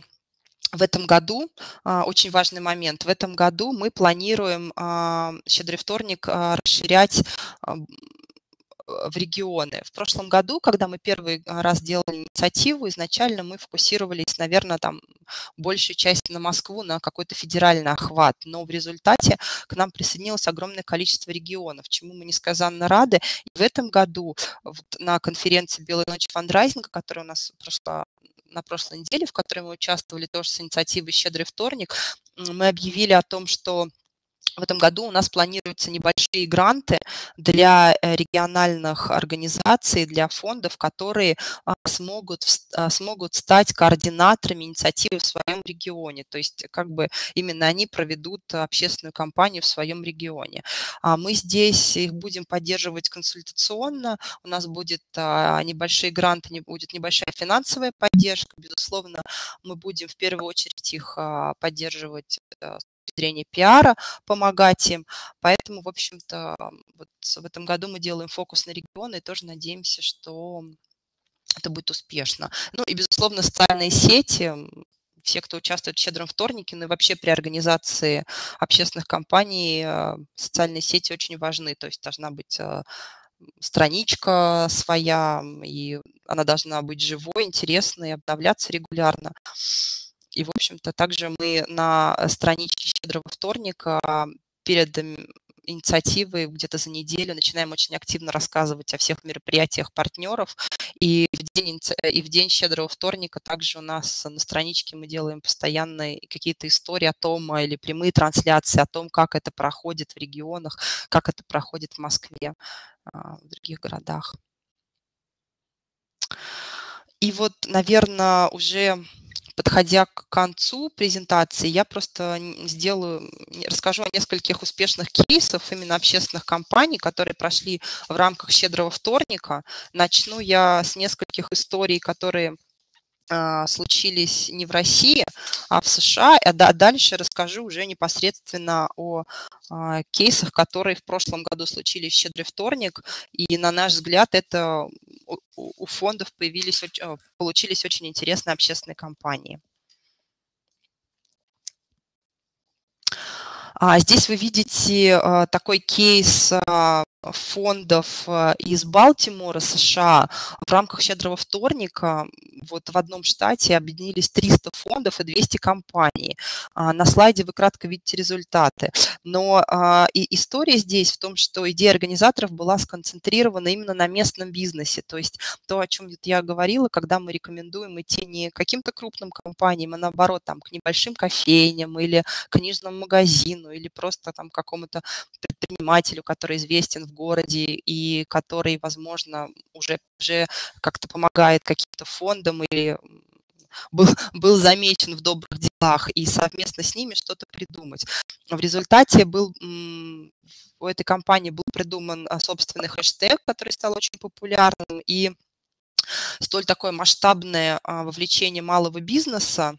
в этом году, а, очень важный момент, в этом году мы планируем а, «Щедрый вторник» а, расширять в регионы. В прошлом году, когда мы первый раз делали инициативу, изначально мы фокусировались, наверное, там большую часть на Москву, на какой-то федеральный охват, но в результате к нам присоединилось огромное количество регионов, чему мы несказанно рады. И в этом году вот на конференции «Белая ночь фандрайзинга», которая у нас прошла на прошлой неделе, в которой мы участвовали тоже с инициативой «Щедрый вторник», мы объявили о том, что в этом году у нас планируются небольшие гранты для э, региональных организаций, для фондов, которые а, смогут, а, смогут стать координаторами инициативы в своем регионе. То есть как бы именно они проведут общественную кампанию в своем регионе. А мы здесь их будем поддерживать консультационно. У нас будет небольшие гранты, будет небольшая финансовая поддержка. Безусловно, мы будем в первую очередь их поддерживать э, зрения пиара, помогать им. Поэтому, в общем-то, вот в этом году мы делаем фокус на регионы и тоже надеемся, что это будет успешно. Ну и, безусловно, социальные сети, все, кто участвует в «Щедром вторнике», ну и вообще при организации общественных компаний э, социальные сети очень важны. То есть должна быть э, страничка своя, и она должна быть живой, интересной, обновляться регулярно. И, в общем-то, также мы на страничке «Щедрого вторника» перед инициативой где-то за неделю начинаем очень активно рассказывать о всех мероприятиях партнеров. И в день, и в день щедрого вторника также у нас на страничке мы делаем постоянные какие-то истории о том, или прямые трансляции о том, как это проходит в регионах, как это проходит в Москве, а, в других городах. И вот, наверное, уже подходя к концу презентации, я просто сделаю, расскажу о нескольких успешных кейсов именно общественных компаний, которые прошли в рамках «Щедрого вторника». Начну я с нескольких историй, которые случились не в России, а в США. А дальше расскажу уже непосредственно о а, кейсах, которые в прошлом году случились в «Щедрый вторник». И, на наш взгляд, это у фондов появились, э, получились очень интересные общественные компании. А здесь вы видите такой кейс фондов э, из Балтимора, США. В рамках «Щедрого вторника» вот в одном штате объединились 300 фондов и 200 компаний. А, на слайде вы кратко видите результаты. Но а, и история здесь в том, что идея организаторов была сконцентрирована именно на местном бизнесе. То есть то, о чем я говорила, когда мы рекомендуем идти не к каким-то крупным компаниям, а наоборот там, к небольшим кофейням или книжному магазину или просто там какому-то предпринимателю, который известен в городе и который, возможно, уже, уже как-то помогает каким-то фондам или был, был замечен в добрых делах и совместно с ними что-то придумать. В результате был у этой компании был придуман а, собственный хэштег, который стал очень популярным, и столь такое масштабное а, вовлечение малого бизнеса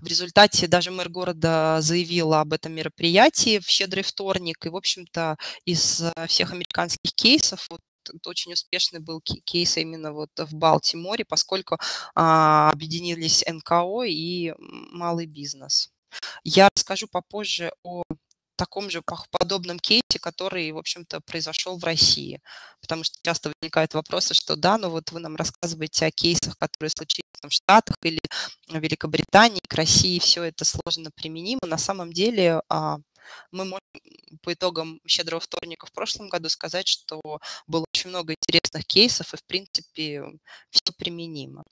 в результате даже мэр города заявил об этом мероприятии в щедрый вторник. И, в общем-то, из э, всех американских кейсов вот очень успешный был кейс именно вот в Балтиморе, поскольку а, объединились НКО и малый бизнес. Я расскажу попозже о таком же подобном кейсе, который, в общем-то, произошел в России. Потому что часто возникают вопросы, что да, но вот вы нам рассказываете о кейсах, которые случились в Штатах или в Великобритании, к России все это сложно применимо. На самом деле а, мы можем по итогам щедрого вторника в прошлом году сказать, что было очень много интересных кейсов, и, в принципе, все применимо.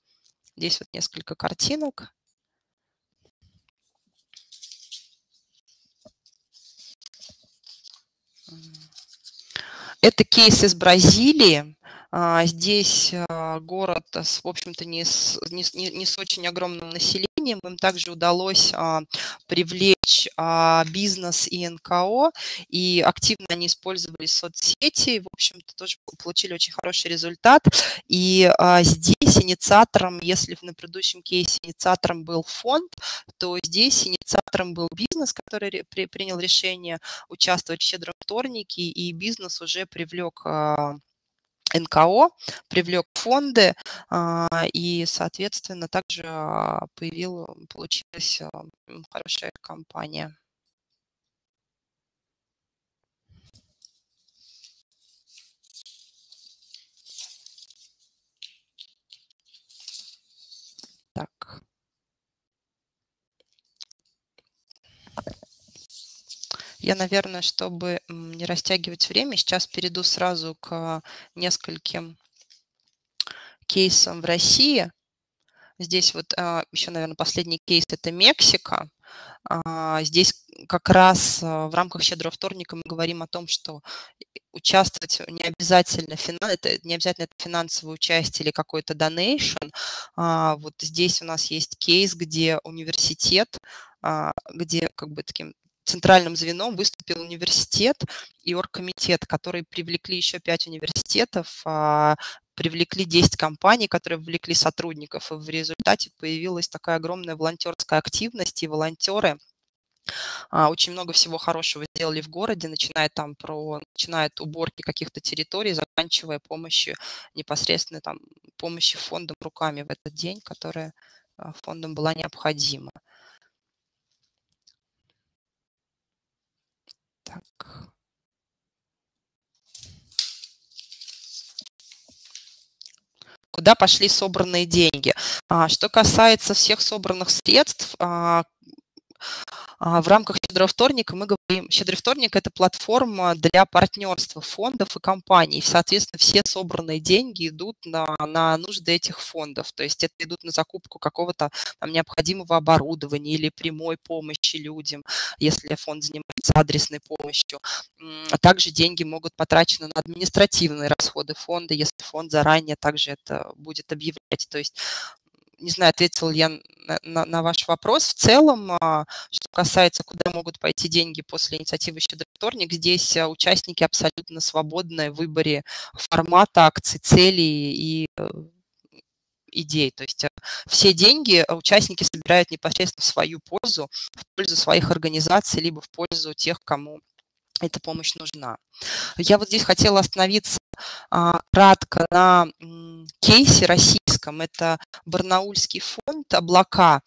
Здесь вот несколько картинок. Это кейс из Бразилии. А, здесь а, город, в общем-то, не с, не, не с очень огромным населением. Им также удалось а, привлечь бизнес и НКО, и активно они использовали соцсети. В общем-то, тоже получили очень хороший результат. И здесь инициатором, если на предыдущем кейсе инициатором был фонд, то здесь инициатором был бизнес, который при, принял решение участвовать в щедром вторнике, и бизнес уже привлек НКО, привлек фонды, а, и, соответственно, также а, появилась, получилась а, хорошая компания. Я, наверное, чтобы не растягивать время, сейчас перейду сразу к нескольким кейсам в России. Здесь вот а, еще, наверное, последний кейс – это Мексика. А, здесь как раз а, в рамках щедрого вторника мы говорим о том, что участвовать не обязательно, это не обязательно это финансовое участие или какой-то донейшн. Вот здесь у нас есть кейс, где университет, где как бы таким центральным звеном выступил университет и оргкомитет, которые привлекли еще пять университетов, а, привлекли 10 компаний, которые вовлекли сотрудников, и в результате появилась такая огромная волонтерская активность, и волонтеры а, очень много всего хорошего сделали в городе, начиная там про, начиная от уборки каких-то территорий, заканчивая помощью, непосредственно там помощи фондам руками в этот день, которая а, фондам была необходима. Так. Куда пошли собранные деньги? А, что касается всех собранных средств, а, в рамках «Щедрого вторника» мы говорим, «Щедрый вторник» – это платформа для партнерства фондов и компаний. Соответственно, все собранные деньги идут на, на нужды этих фондов. То есть это идут на закупку какого-то там, необходимого оборудования или прямой помощи людям, если фонд занимается адресной помощью. А также деньги могут потрачены на административные расходы фонда, если фонд заранее также это будет объявлять. То есть не знаю, ответил я на, на, ваш вопрос. В целом, а, что касается, куда могут пойти деньги после инициативы «Щедрый вторник», здесь а, участники абсолютно свободны в выборе формата, акций, целей и э, идей. То есть э, все деньги участники собирают непосредственно в свою пользу, в пользу своих организаций, либо в пользу тех, кому эта помощь нужна. Я вот здесь хотела остановиться а, кратко на кейсе российском. Это Барнаульский фонд «Облака»,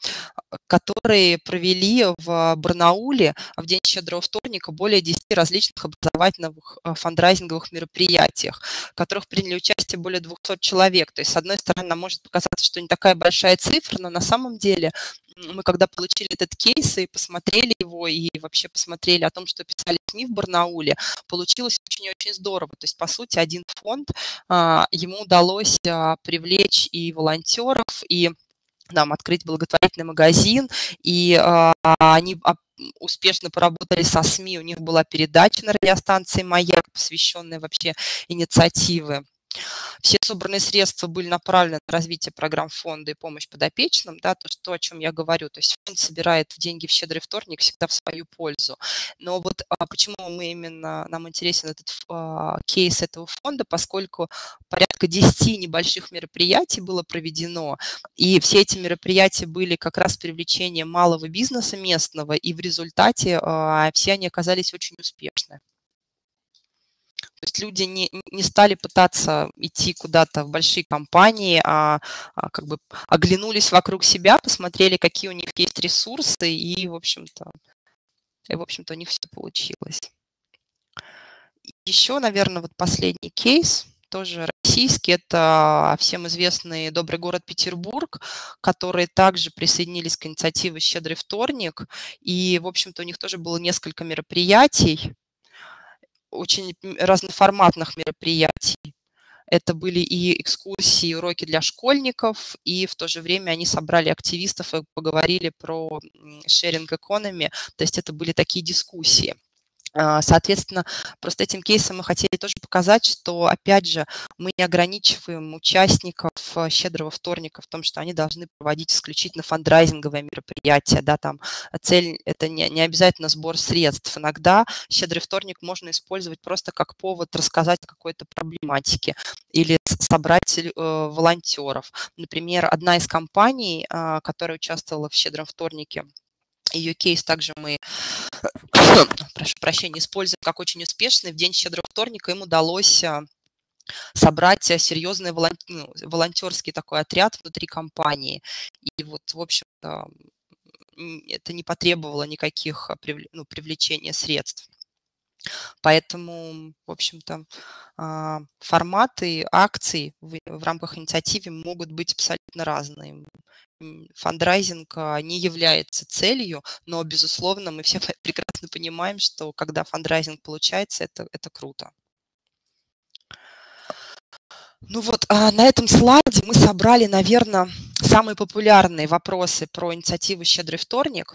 которые провели в Барнауле в день щедрого вторника более 10 различных образовательных э, фандрайзинговых мероприятиях, в которых приняли участие более 200 человек. То есть, с одной стороны, нам может показаться, что не такая большая цифра, но на самом деле мы когда получили этот кейс и посмотрели его, и вообще посмотрели о том, что писали СМИ в Барнауле, получилось очень-очень здорово. То есть, по сути, один фонд, а, ему удалось а, привлечь и волонтеров, и нам открыть благотворительный магазин, и а, они успешно поработали со СМИ, у них была передача на радиостанции «Маяк», посвященная вообще инициативе все собранные средства были направлены на развитие программ фонда и помощь подопечным, да, то, то, о чем я говорю. То есть фонд собирает деньги в щедрый вторник всегда в свою пользу. Но вот а, почему мы именно, нам интересен этот а, кейс этого фонда, поскольку порядка 10 небольших мероприятий было проведено, и все эти мероприятия были как раз привлечением малого бизнеса местного, и в результате а, все они оказались очень успешны. Есть люди не, не стали пытаться идти куда-то в большие компании, а, а как бы оглянулись вокруг себя, посмотрели, какие у них есть ресурсы, и, в общем-то, и, в общем-то, у них все получилось. Еще, наверное, вот последний кейс, тоже российский, это всем известный добрый город Петербург, которые также присоединились к инициативе «Щедрый вторник», и, в общем-то, у них тоже было несколько мероприятий, очень разноформатных мероприятий. Это были и экскурсии, и уроки для школьников, и в то же время они собрали активистов и поговорили про sharing economy, то есть это были такие дискуссии. А, соответственно, просто этим кейсом мы хотели тоже показать, что, опять же, мы не ограничиваем участников э, «Щедрого вторника» в том, что они должны проводить исключительно фандрайзинговые мероприятия. Да, там цель – это не, не обязательно сбор средств. Иногда «Щедрый вторник» можно использовать просто как повод рассказать о какой-то проблематике или собрать э, волонтеров. Например, одна из компаний, э, которая участвовала в «Щедром вторнике», ее кейс также мы, прошу прощения, используем как очень успешный. В день щедрого вторника им удалось а, собрать а, серьезный волон... ну, волонтерский такой отряд внутри компании. И вот, в общем-то, это не потребовало никаких а, ну, привлечения средств. Поэтому, в общем-то, форматы акций в рамках инициативы могут быть абсолютно разные фандрайзинг а, не является целью, но, безусловно, мы все прекрасно понимаем, что когда фандрайзинг получается, это, это круто. Ну вот, а на этом слайде мы собрали, наверное, самые популярные вопросы про инициативу «Щедрый вторник»,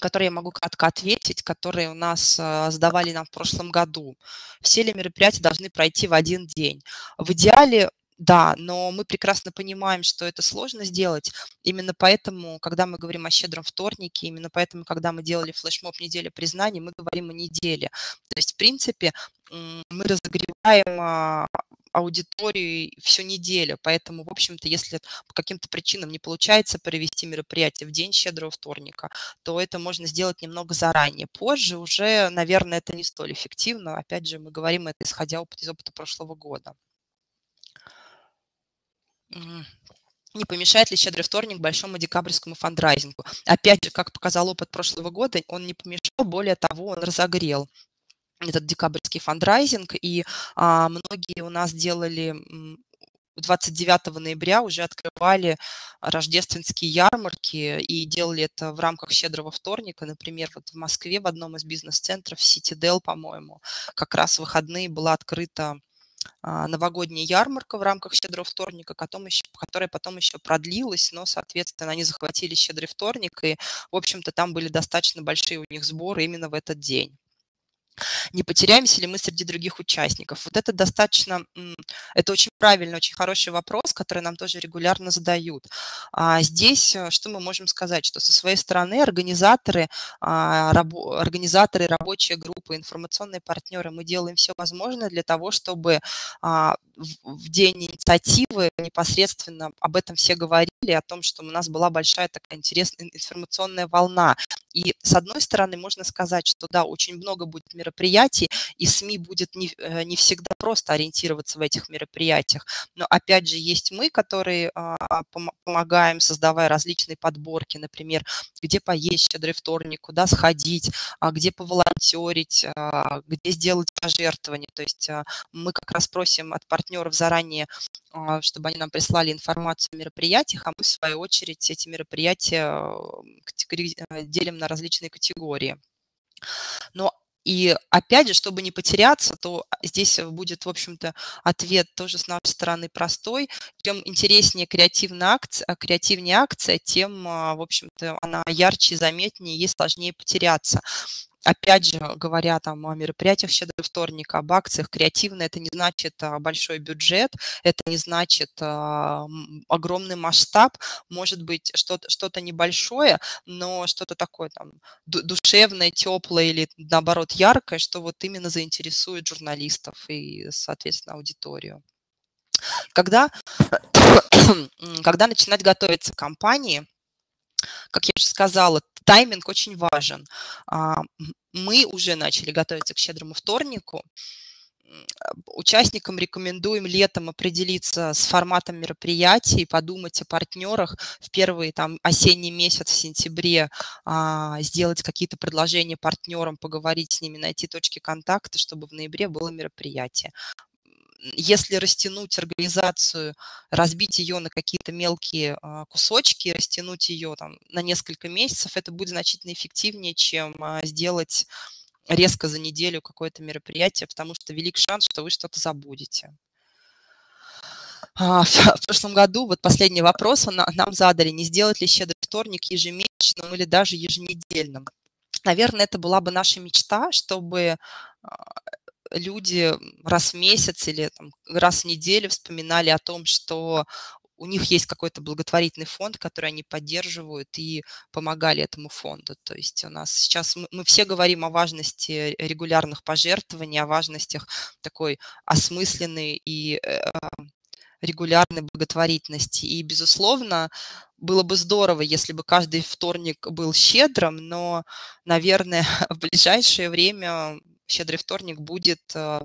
которые я могу кратко ответить, которые у нас сдавали нам в прошлом году. Все ли мероприятия должны пройти в один день? В идеале да, но мы прекрасно понимаем, что это сложно сделать. Именно поэтому, когда мы говорим о щедром вторнике, именно поэтому, когда мы делали флешмоб «Неделя признаний», мы говорим о неделе. То есть, в принципе, мы разогреваем а, аудиторию всю неделю. Поэтому, в общем-то, если по каким-то причинам не получается провести мероприятие в день щедрого вторника, то это можно сделать немного заранее. Позже уже, наверное, это не столь эффективно. Опять же, мы говорим это исходя из опыта прошлого года. Не помешает ли щедрый вторник большому декабрьскому фандрайзингу? Опять же, как показал опыт прошлого года, он не помешал, более того, он разогрел этот декабрьский фандрайзинг, и а, многие у нас делали 29 ноября уже открывали рождественские ярмарки и делали это в рамках щедрого вторника. Например, вот в Москве в одном из бизнес-центров, Citadel, по-моему, как раз в выходные была открыта новогодняя ярмарка в рамках щедрого вторника, которая потом еще продлилась, но, соответственно, они захватили щедрый вторник, и, в общем-то, там были достаточно большие у них сборы именно в этот день не потеряемся ли мы среди других участников? Вот это достаточно, это очень правильный, очень хороший вопрос, который нам тоже регулярно задают. А здесь э, что мы можем сказать? Что со своей стороны организаторы, а, рабо, организаторы, рабочие группы, информационные партнеры, мы делаем все возможное для того, чтобы а, в день инициативы непосредственно об этом все говорили, о том, что у нас была большая такая интересная информационная волна. И с одной стороны можно сказать, что да, очень много будет мероприятий, и СМИ будет не, э, не всегда просто ориентироваться в этих мероприятиях. Но опять же есть мы, которые а, помогаем, создавая различные подборки, например, где поесть щедрый вторник, куда сходить, а, где поволонтерить, а, где сделать пожертвование. То есть мы как раз просим от партнеров заранее, чтобы они нам прислали информацию о мероприятиях, а мы в свою очередь эти мероприятия э, делим на различные категории. Но и опять же, чтобы не потеряться, то здесь будет, в общем-то, ответ тоже с нашей стороны простой. Чем интереснее креативная акция, креативнее акция, тем, а, в общем-то, она ярче, заметнее, ей сложнее потеряться опять же, говоря там о мероприятиях «Щедрый вторник», об акциях, креативно это не значит а, большой бюджет, это не значит а, огромный масштаб, может быть что-то что небольшое, но что-то такое там душевное, теплое или наоборот яркое, что вот именно заинтересует журналистов и, соответственно, аудиторию. Когда, когда начинать готовиться к кампании, как я уже сказала, тайминг очень важен. А, мы уже начали готовиться к щедрому вторнику. Участникам рекомендуем летом определиться с форматом мероприятий, подумать о партнерах в первый там, осенний месяц в сентябре, а, сделать какие-то предложения партнерам, поговорить с ними, найти точки контакта, чтобы в ноябре было мероприятие если растянуть организацию, разбить ее на какие-то мелкие а, кусочки, растянуть ее там, на несколько месяцев, это будет значительно эффективнее, чем а, сделать резко за неделю какое-то мероприятие, потому что велик шанс, что вы что-то забудете. А, в прошлом году, вот последний вопрос нам задали, не сделать ли щедрый вторник ежемесячным или даже еженедельным. Наверное, это была бы наша мечта, чтобы люди раз в месяц или там, раз в неделю вспоминали о том, что у них есть какой-то благотворительный фонд, который они поддерживают и помогали этому фонду. То есть у нас сейчас мы, мы все говорим о важности регулярных пожертвований, о важностях такой осмысленной и э, регулярной благотворительности. И, безусловно, было бы здорово, если бы каждый вторник был щедрым, но, наверное, в ближайшее время щедрый вторник будет э,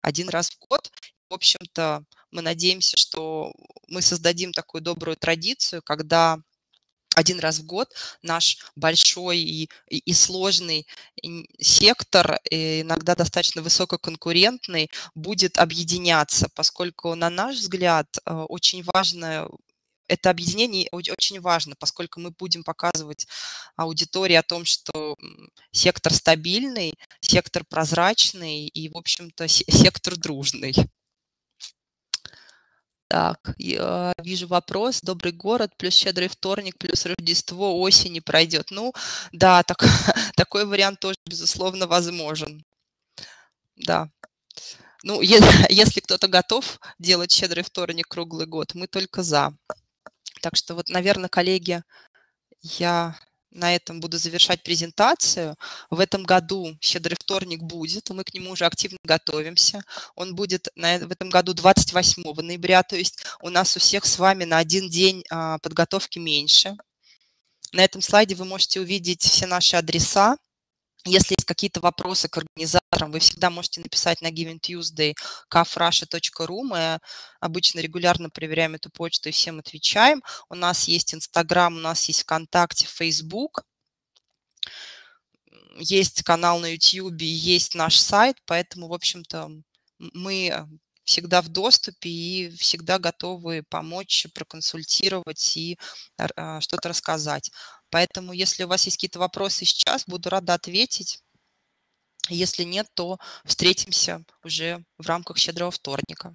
один раз в год. В общем-то, мы надеемся, что мы создадим такую добрую традицию, когда один раз в год наш большой и, и, и сложный сектор, и иногда достаточно высококонкурентный, будет объединяться, поскольку, на наш взгляд, э, очень важно это объединение очень важно, поскольку мы будем показывать аудитории о том, что сектор стабильный, сектор прозрачный и, в общем-то, сектор дружный. Так, я вижу вопрос. Добрый город, плюс щедрый вторник, плюс Рождество, осень не пройдет. Ну, да, так, такой вариант тоже, безусловно, возможен. Да. Ну, если, если кто-то готов делать щедрый вторник круглый год, мы только за. Так что вот, наверное, коллеги, я на этом буду завершать презентацию. В этом году «Щедрый вторник» будет, мы к нему уже активно готовимся. Он будет на, в этом году 28 ноября, то есть у нас у всех с вами на один день а, подготовки меньше. На этом слайде вы можете увидеть все наши адреса, если есть какие-то вопросы к организаторам, вы всегда можете написать на Giving Tuesday. Мы обычно регулярно проверяем эту почту и всем отвечаем. У нас есть Инстаграм, у нас есть ВКонтакте, Фейсбук. Есть канал на YouTube, есть наш сайт, поэтому, в общем-то, мы всегда в доступе и всегда готовы помочь, проконсультировать и а, что-то рассказать. Поэтому, если у вас есть какие-то вопросы сейчас, буду рада ответить. Если нет, то встретимся уже в рамках щедрого вторника.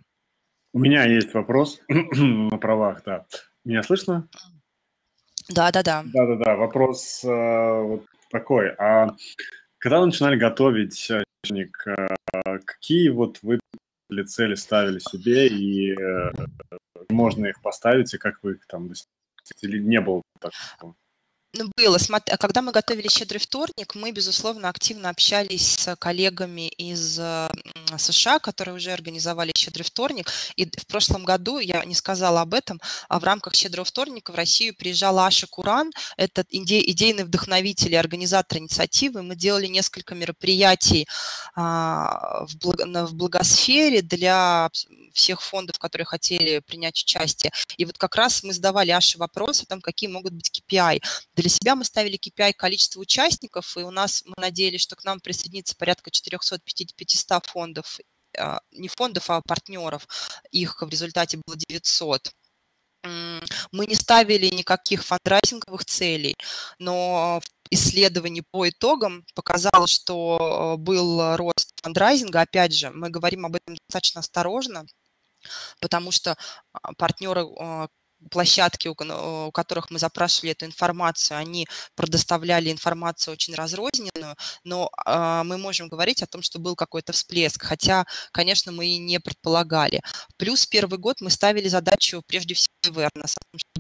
У меня есть вопрос на правах, да. Меня слышно? Да, да, да. Да, да, да. Вопрос э, вот такой. А когда вы начинали готовить э, э, какие вот вы цели ставили себе и э, можно их поставить, и как вы их там достигли? Или не было такого? Ну, было. А когда мы готовили «Щедрый вторник», мы, безусловно, активно общались с коллегами из США, которые уже организовали «Щедрый вторник». И в прошлом году, я не сказала об этом, а в рамках «Щедрого вторника» в Россию приезжала Аша Куран, это иде, идейный вдохновитель и организатор инициативы. Мы делали несколько мероприятий а, в, благ, в благосфере для всех фондов, которые хотели принять участие. И вот как раз мы задавали Аше вопрос о том, какие могут быть KPI. Для себя мы ставили KPI количество участников, и у нас мы надеялись, что к нам присоединится порядка 450-500 фондов, а, не фондов, а партнеров. Их в результате было 900 мы не ставили никаких фандрайзинговых целей, но исследований по итогам показало, что был рост фандрайзинга. Опять же, мы говорим об этом достаточно осторожно, потому что а, партнеры, а, площадки, у которых мы запрашивали эту информацию, они предоставляли информацию очень разрозненную, но а, мы можем говорить о том, что был какой-то всплеск, хотя, конечно, мы и не предполагали. Плюс первый год мы ставили задачу прежде всего awareness,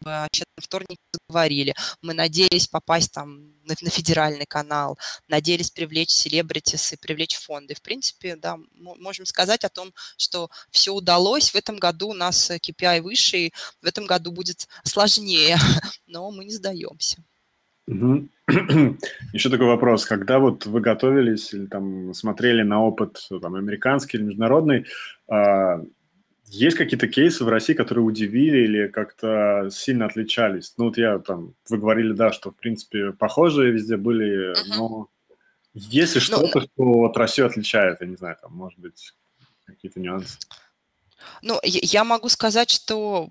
о вторник говорили. Мы надеялись попасть там на, на федеральный канал, надеялись привлечь селебритис и привлечь фонды. В принципе, да, можем сказать о том, что все удалось. В этом году у нас KPI выше, и в этом году будет сложнее, но мы не сдаемся. Еще такой вопрос. Когда вот вы готовились или там смотрели на опыт там, американский или международный, а, есть какие-то кейсы в России, которые удивили или как-то сильно отличались? Ну, вот я там, вы говорили, да, что, в принципе, похожие везде были, uh-huh. но есть ли ну, что-то, что вот Россию отличает, я не знаю, там, может быть, какие-то нюансы? Ну, я могу сказать, что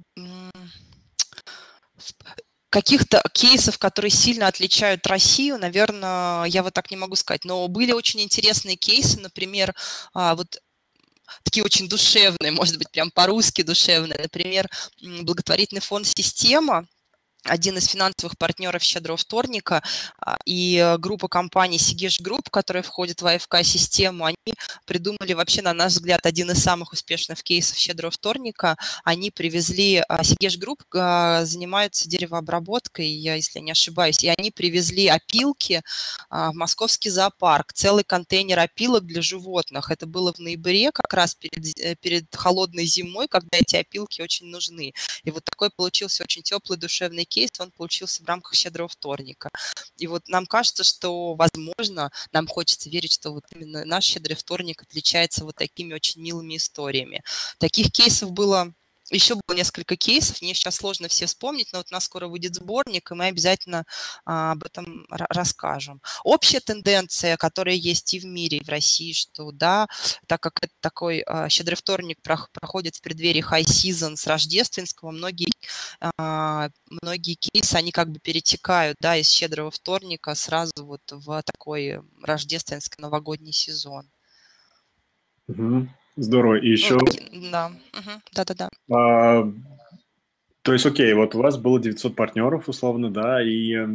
каких-то кейсов, которые сильно отличают Россию, наверное, я вот так не могу сказать. Но были очень интересные кейсы, например, а, вот такие очень душевные, может быть, прям по-русски душевные. Например, благотворительный фонд «Система», один из финансовых партнеров «Щедрого вторника» а, и э, группа компаний «Segezha Group», которая входит в АФК-систему, они придумали вообще, на наш взгляд, один из самых успешных кейсов «Щедрого вторника». Они привезли, а, Segezha Group а, занимаются деревообработкой, я, если не ошибаюсь, и они привезли опилки в московский зоопарк, целый контейнер опилок для животных. Это было в ноябре, как раз перед, э, перед холодной зимой, когда эти опилки очень нужны. И вот такой получился очень теплый душевный кейс кейс, он получился в рамках «Щедрого вторника». И вот нам кажется, что, возможно, нам хочется верить, что вот именно наш «Щедрый вторник» отличается вот такими очень милыми историями. Таких кейсов было еще было несколько кейсов, мне сейчас сложно все вспомнить, но вот у нас скоро выйдет сборник, и мы обязательно а, об этом расскажем. Общая тенденция, которая есть и в мире, и в России, что да, так как это такой а, щедрый вторник проходит в преддверии high season с рождественского, многие, а, многие кейсы, они как бы перетекают, да, из щедрого вторника сразу вот в такой рождественский новогодний сезон. Угу. Здорово. И еще... Да, да-да-да. А, то есть, окей, вот у вас было 900 партнеров, условно, да, и э,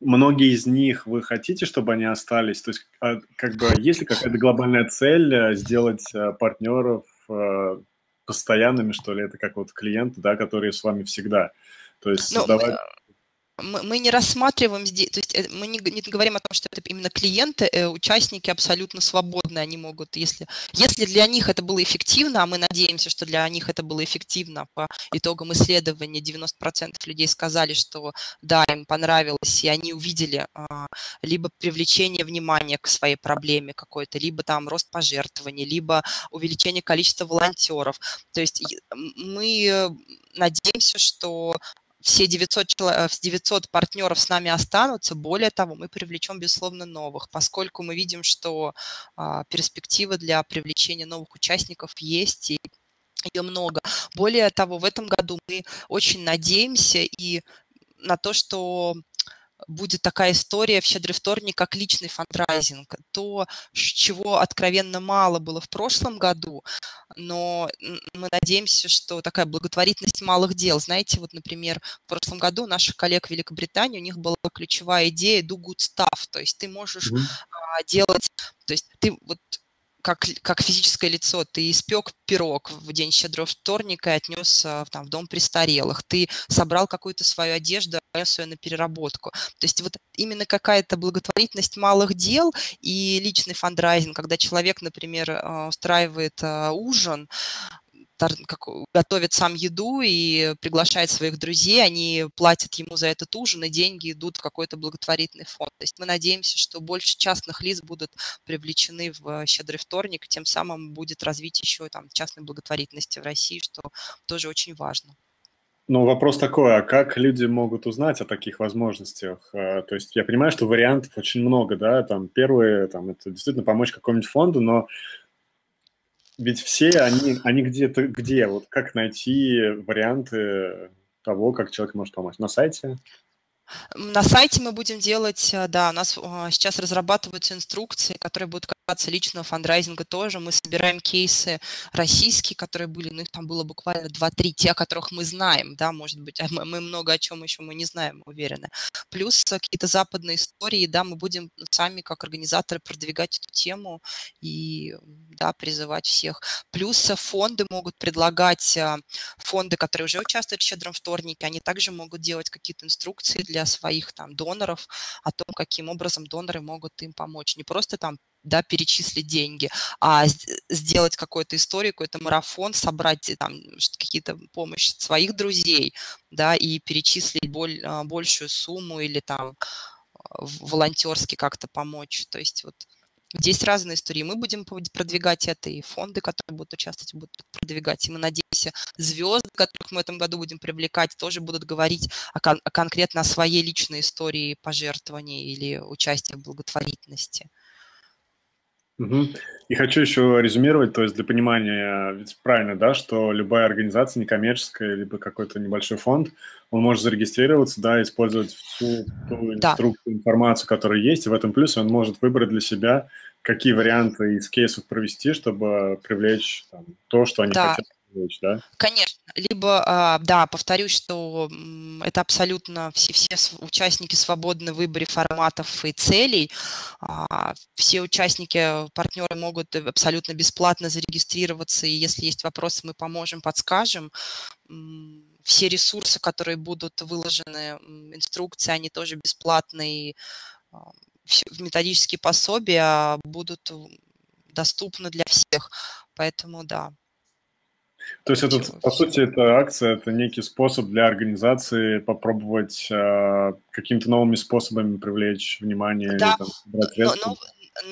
многие из них вы хотите, чтобы они остались? То есть, а, как бы, есть ли какая-то глобальная цель э, сделать э, партнеров э, постоянными, что ли? Это как вот клиенты, да, которые с вами всегда. То есть, ну, создавать... Ну, мы, мы не рассматриваем здесь, то есть э, мы не, не говорим о том, что это именно клиенты, э, участники абсолютно свободны, они могут, если, если для них это было эффективно, а мы надеемся, что для них это было эффективно, по итогам исследования 90% людей сказали, что да, им понравилось, и они увидели а, либо привлечение внимания к своей проблеме какой-то, либо там рост пожертвований, либо увеличение количества волонтеров. То есть мы э, надеемся, что все 900, 900 э, партнеров с нами останутся. Более того, мы привлечем, безусловно, новых, поскольку мы видим, что а, перспективы для привлечения новых участников есть, и ее много. Более того, в этом году мы очень надеемся и на то, что будет такая история в «Щедрый вторник» как личный фандрайзинг. То, чего откровенно мало было в прошлом году, но мы надеемся, что такая благотворительность малых дел. Знаете, вот, например, в прошлом году у наших коллег в Великобритании у них была ключевая идея «do good stuff», то есть ты можешь mm-hmm. делать, то есть ты вот как, как физическое лицо, ты испек пирог в день щедрого вторника и отнес а, там, в дом престарелых, ты собрал какую-то свою одежду, отнес ее на переработку. То есть вот именно какая-то благотворительность малых дел и личный фандрайзинг, когда человек, например, а, устраивает а, ужин, как, готовит сам еду и приглашает своих друзей, они платят ему за этот ужин, и деньги идут в какой-то благотворительный фонд. То есть мы надеемся, что больше частных лиц будут привлечены в «Щедрый вторник», тем самым будет развитие еще там, частной благотворительности в России, что тоже очень важно. Ну, вопрос такой, а как люди могут узнать о таких возможностях? А, то есть я понимаю, что вариантов очень много, да, там первые, там, это действительно помочь какому-нибудь фонду, но ведь все они, они где-то, где? Вот как найти варианты того, как человек может помочь? На сайте? На сайте мы будем делать, э, да, у нас э, сейчас разрабатываются инструкции, которые будут касаться личного фандрайзинга тоже. Мы собираем кейсы российские, которые были, ну их там было буквально 2-3, те, о которых мы знаем, да, может быть, а мы много о чем еще мы не знаем, уверены. Плюс какие-то западные истории, да, мы будем сами как организаторы продвигать эту тему и, да, призывать всех. Плюс фонды могут предлагать, э, фонды, которые уже участвуют в «Щедром вторнике», они также могут делать какие-то инструкции для для своих там доноров о том, каким образом доноры могут им помочь. Не просто там да, перечислить деньги, а сделать какую-то историю, какой-то марафон, собрать там какие-то помощь своих друзей, да, и перечислить боль, а, большую сумму или там волонтерски как-то помочь. То есть вот Здесь разные истории. Мы будем продвигать это, и фонды, которые будут участвовать, будут продвигать. И мы надеемся, звезды, которых мы в этом году будем привлекать, тоже будут говорить о кон- конкретно о своей личной истории пожертвований или участия в благотворительности. Угу. И хочу еще резюмировать, то есть для понимания, ведь правильно, да, что любая организация некоммерческая, либо какой-то небольшой фонд, он может зарегистрироваться, да, использовать всю ту инструкцию, да. информацию, которая есть, и в этом плюсе он может выбрать для себя, какие варианты из кейсов провести, чтобы привлечь там, то, что они да. хотят привлечь, да? Конечно. Либо, а, да, повторюсь, что это абсолютно все, все участники свободны в выборе форматов и целей. А, все участники, партнеры могут абсолютно бесплатно зарегистрироваться, и если есть вопросы, мы поможем, подскажем. Все ресурсы, которые будут выложены, инструкции, они тоже бесплатные, а, методические пособия будут доступны для всех. Поэтому да, то есть, это, по сути, эта акция – это некий способ для организации попробовать э, какими-то новыми способами привлечь внимание да. или там, средства? Но,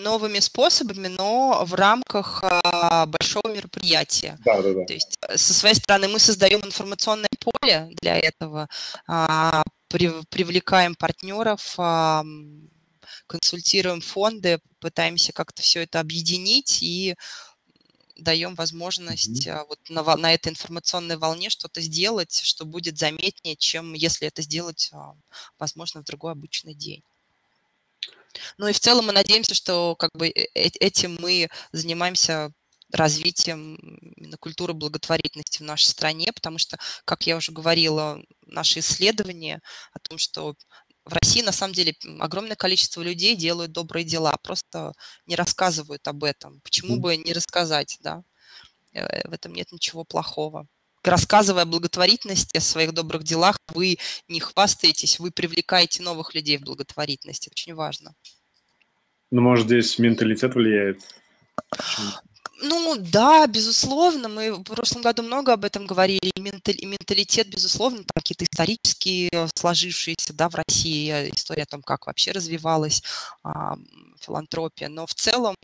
новыми способами, но в рамках а, большого мероприятия. Да, да, да. То есть э, со своей стороны мы создаем информационное поле для этого, а, при, привлекаем партнеров, а, консультируем фонды, пытаемся как-то все это объединить и даем возможность mm-hmm. вот на, на этой информационной волне что-то сделать, что будет заметнее, чем если это сделать, а, возможно, в другой обычный день. Ну и в целом мы надеемся, что как бы э, этим мы занимаемся развитием культуры благотворительности в нашей стране, потому что, как я уже говорила, наши исследования о том, что в России на самом деле огромное количество людей делают добрые дела, просто не рассказывают об этом. Почему бы не рассказать, да? Э, в этом нет ничего плохого. Рассказывая о благотворительности, о своих добрых делах, вы не хвастаетесь, вы привлекаете новых людей в благотворительности. Очень важно. Ну, может, здесь менталитет влияет? Ну да, безусловно, мы в прошлом году много об этом говорили, и менталитет, безусловно, там какие-то исторические сложившиеся, да, в России, э, история о том, как вообще развивалась а, филантропия, но в целом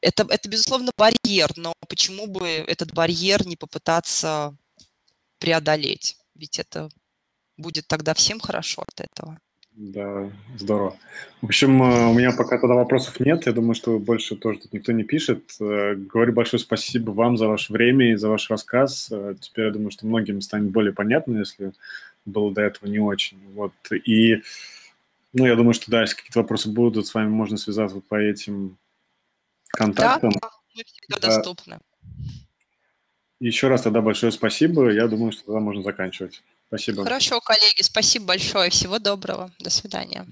это, это, безусловно, барьер, но почему бы этот барьер не попытаться преодолеть? Ведь это будет тогда всем хорошо от этого. Да, здорово. В общем, э, у меня пока тогда вопросов нет. Я думаю, что больше тоже тут никто не пишет. Э, говорю большое спасибо вам за ваше время и за ваш рассказ. Э, теперь я думаю, что многим станет более понятно, если было до этого не очень. Вот. И, ну, я думаю, что да, если какие-то вопросы будут, с вами можно связаться вот по этим контактам. Да, мы всегда да. доступны. Еще раз тогда большое спасибо. Я думаю, что тогда можно заканчивать. Спасибо. Хорошо, коллеги, спасибо большое. Всего доброго. До свидания.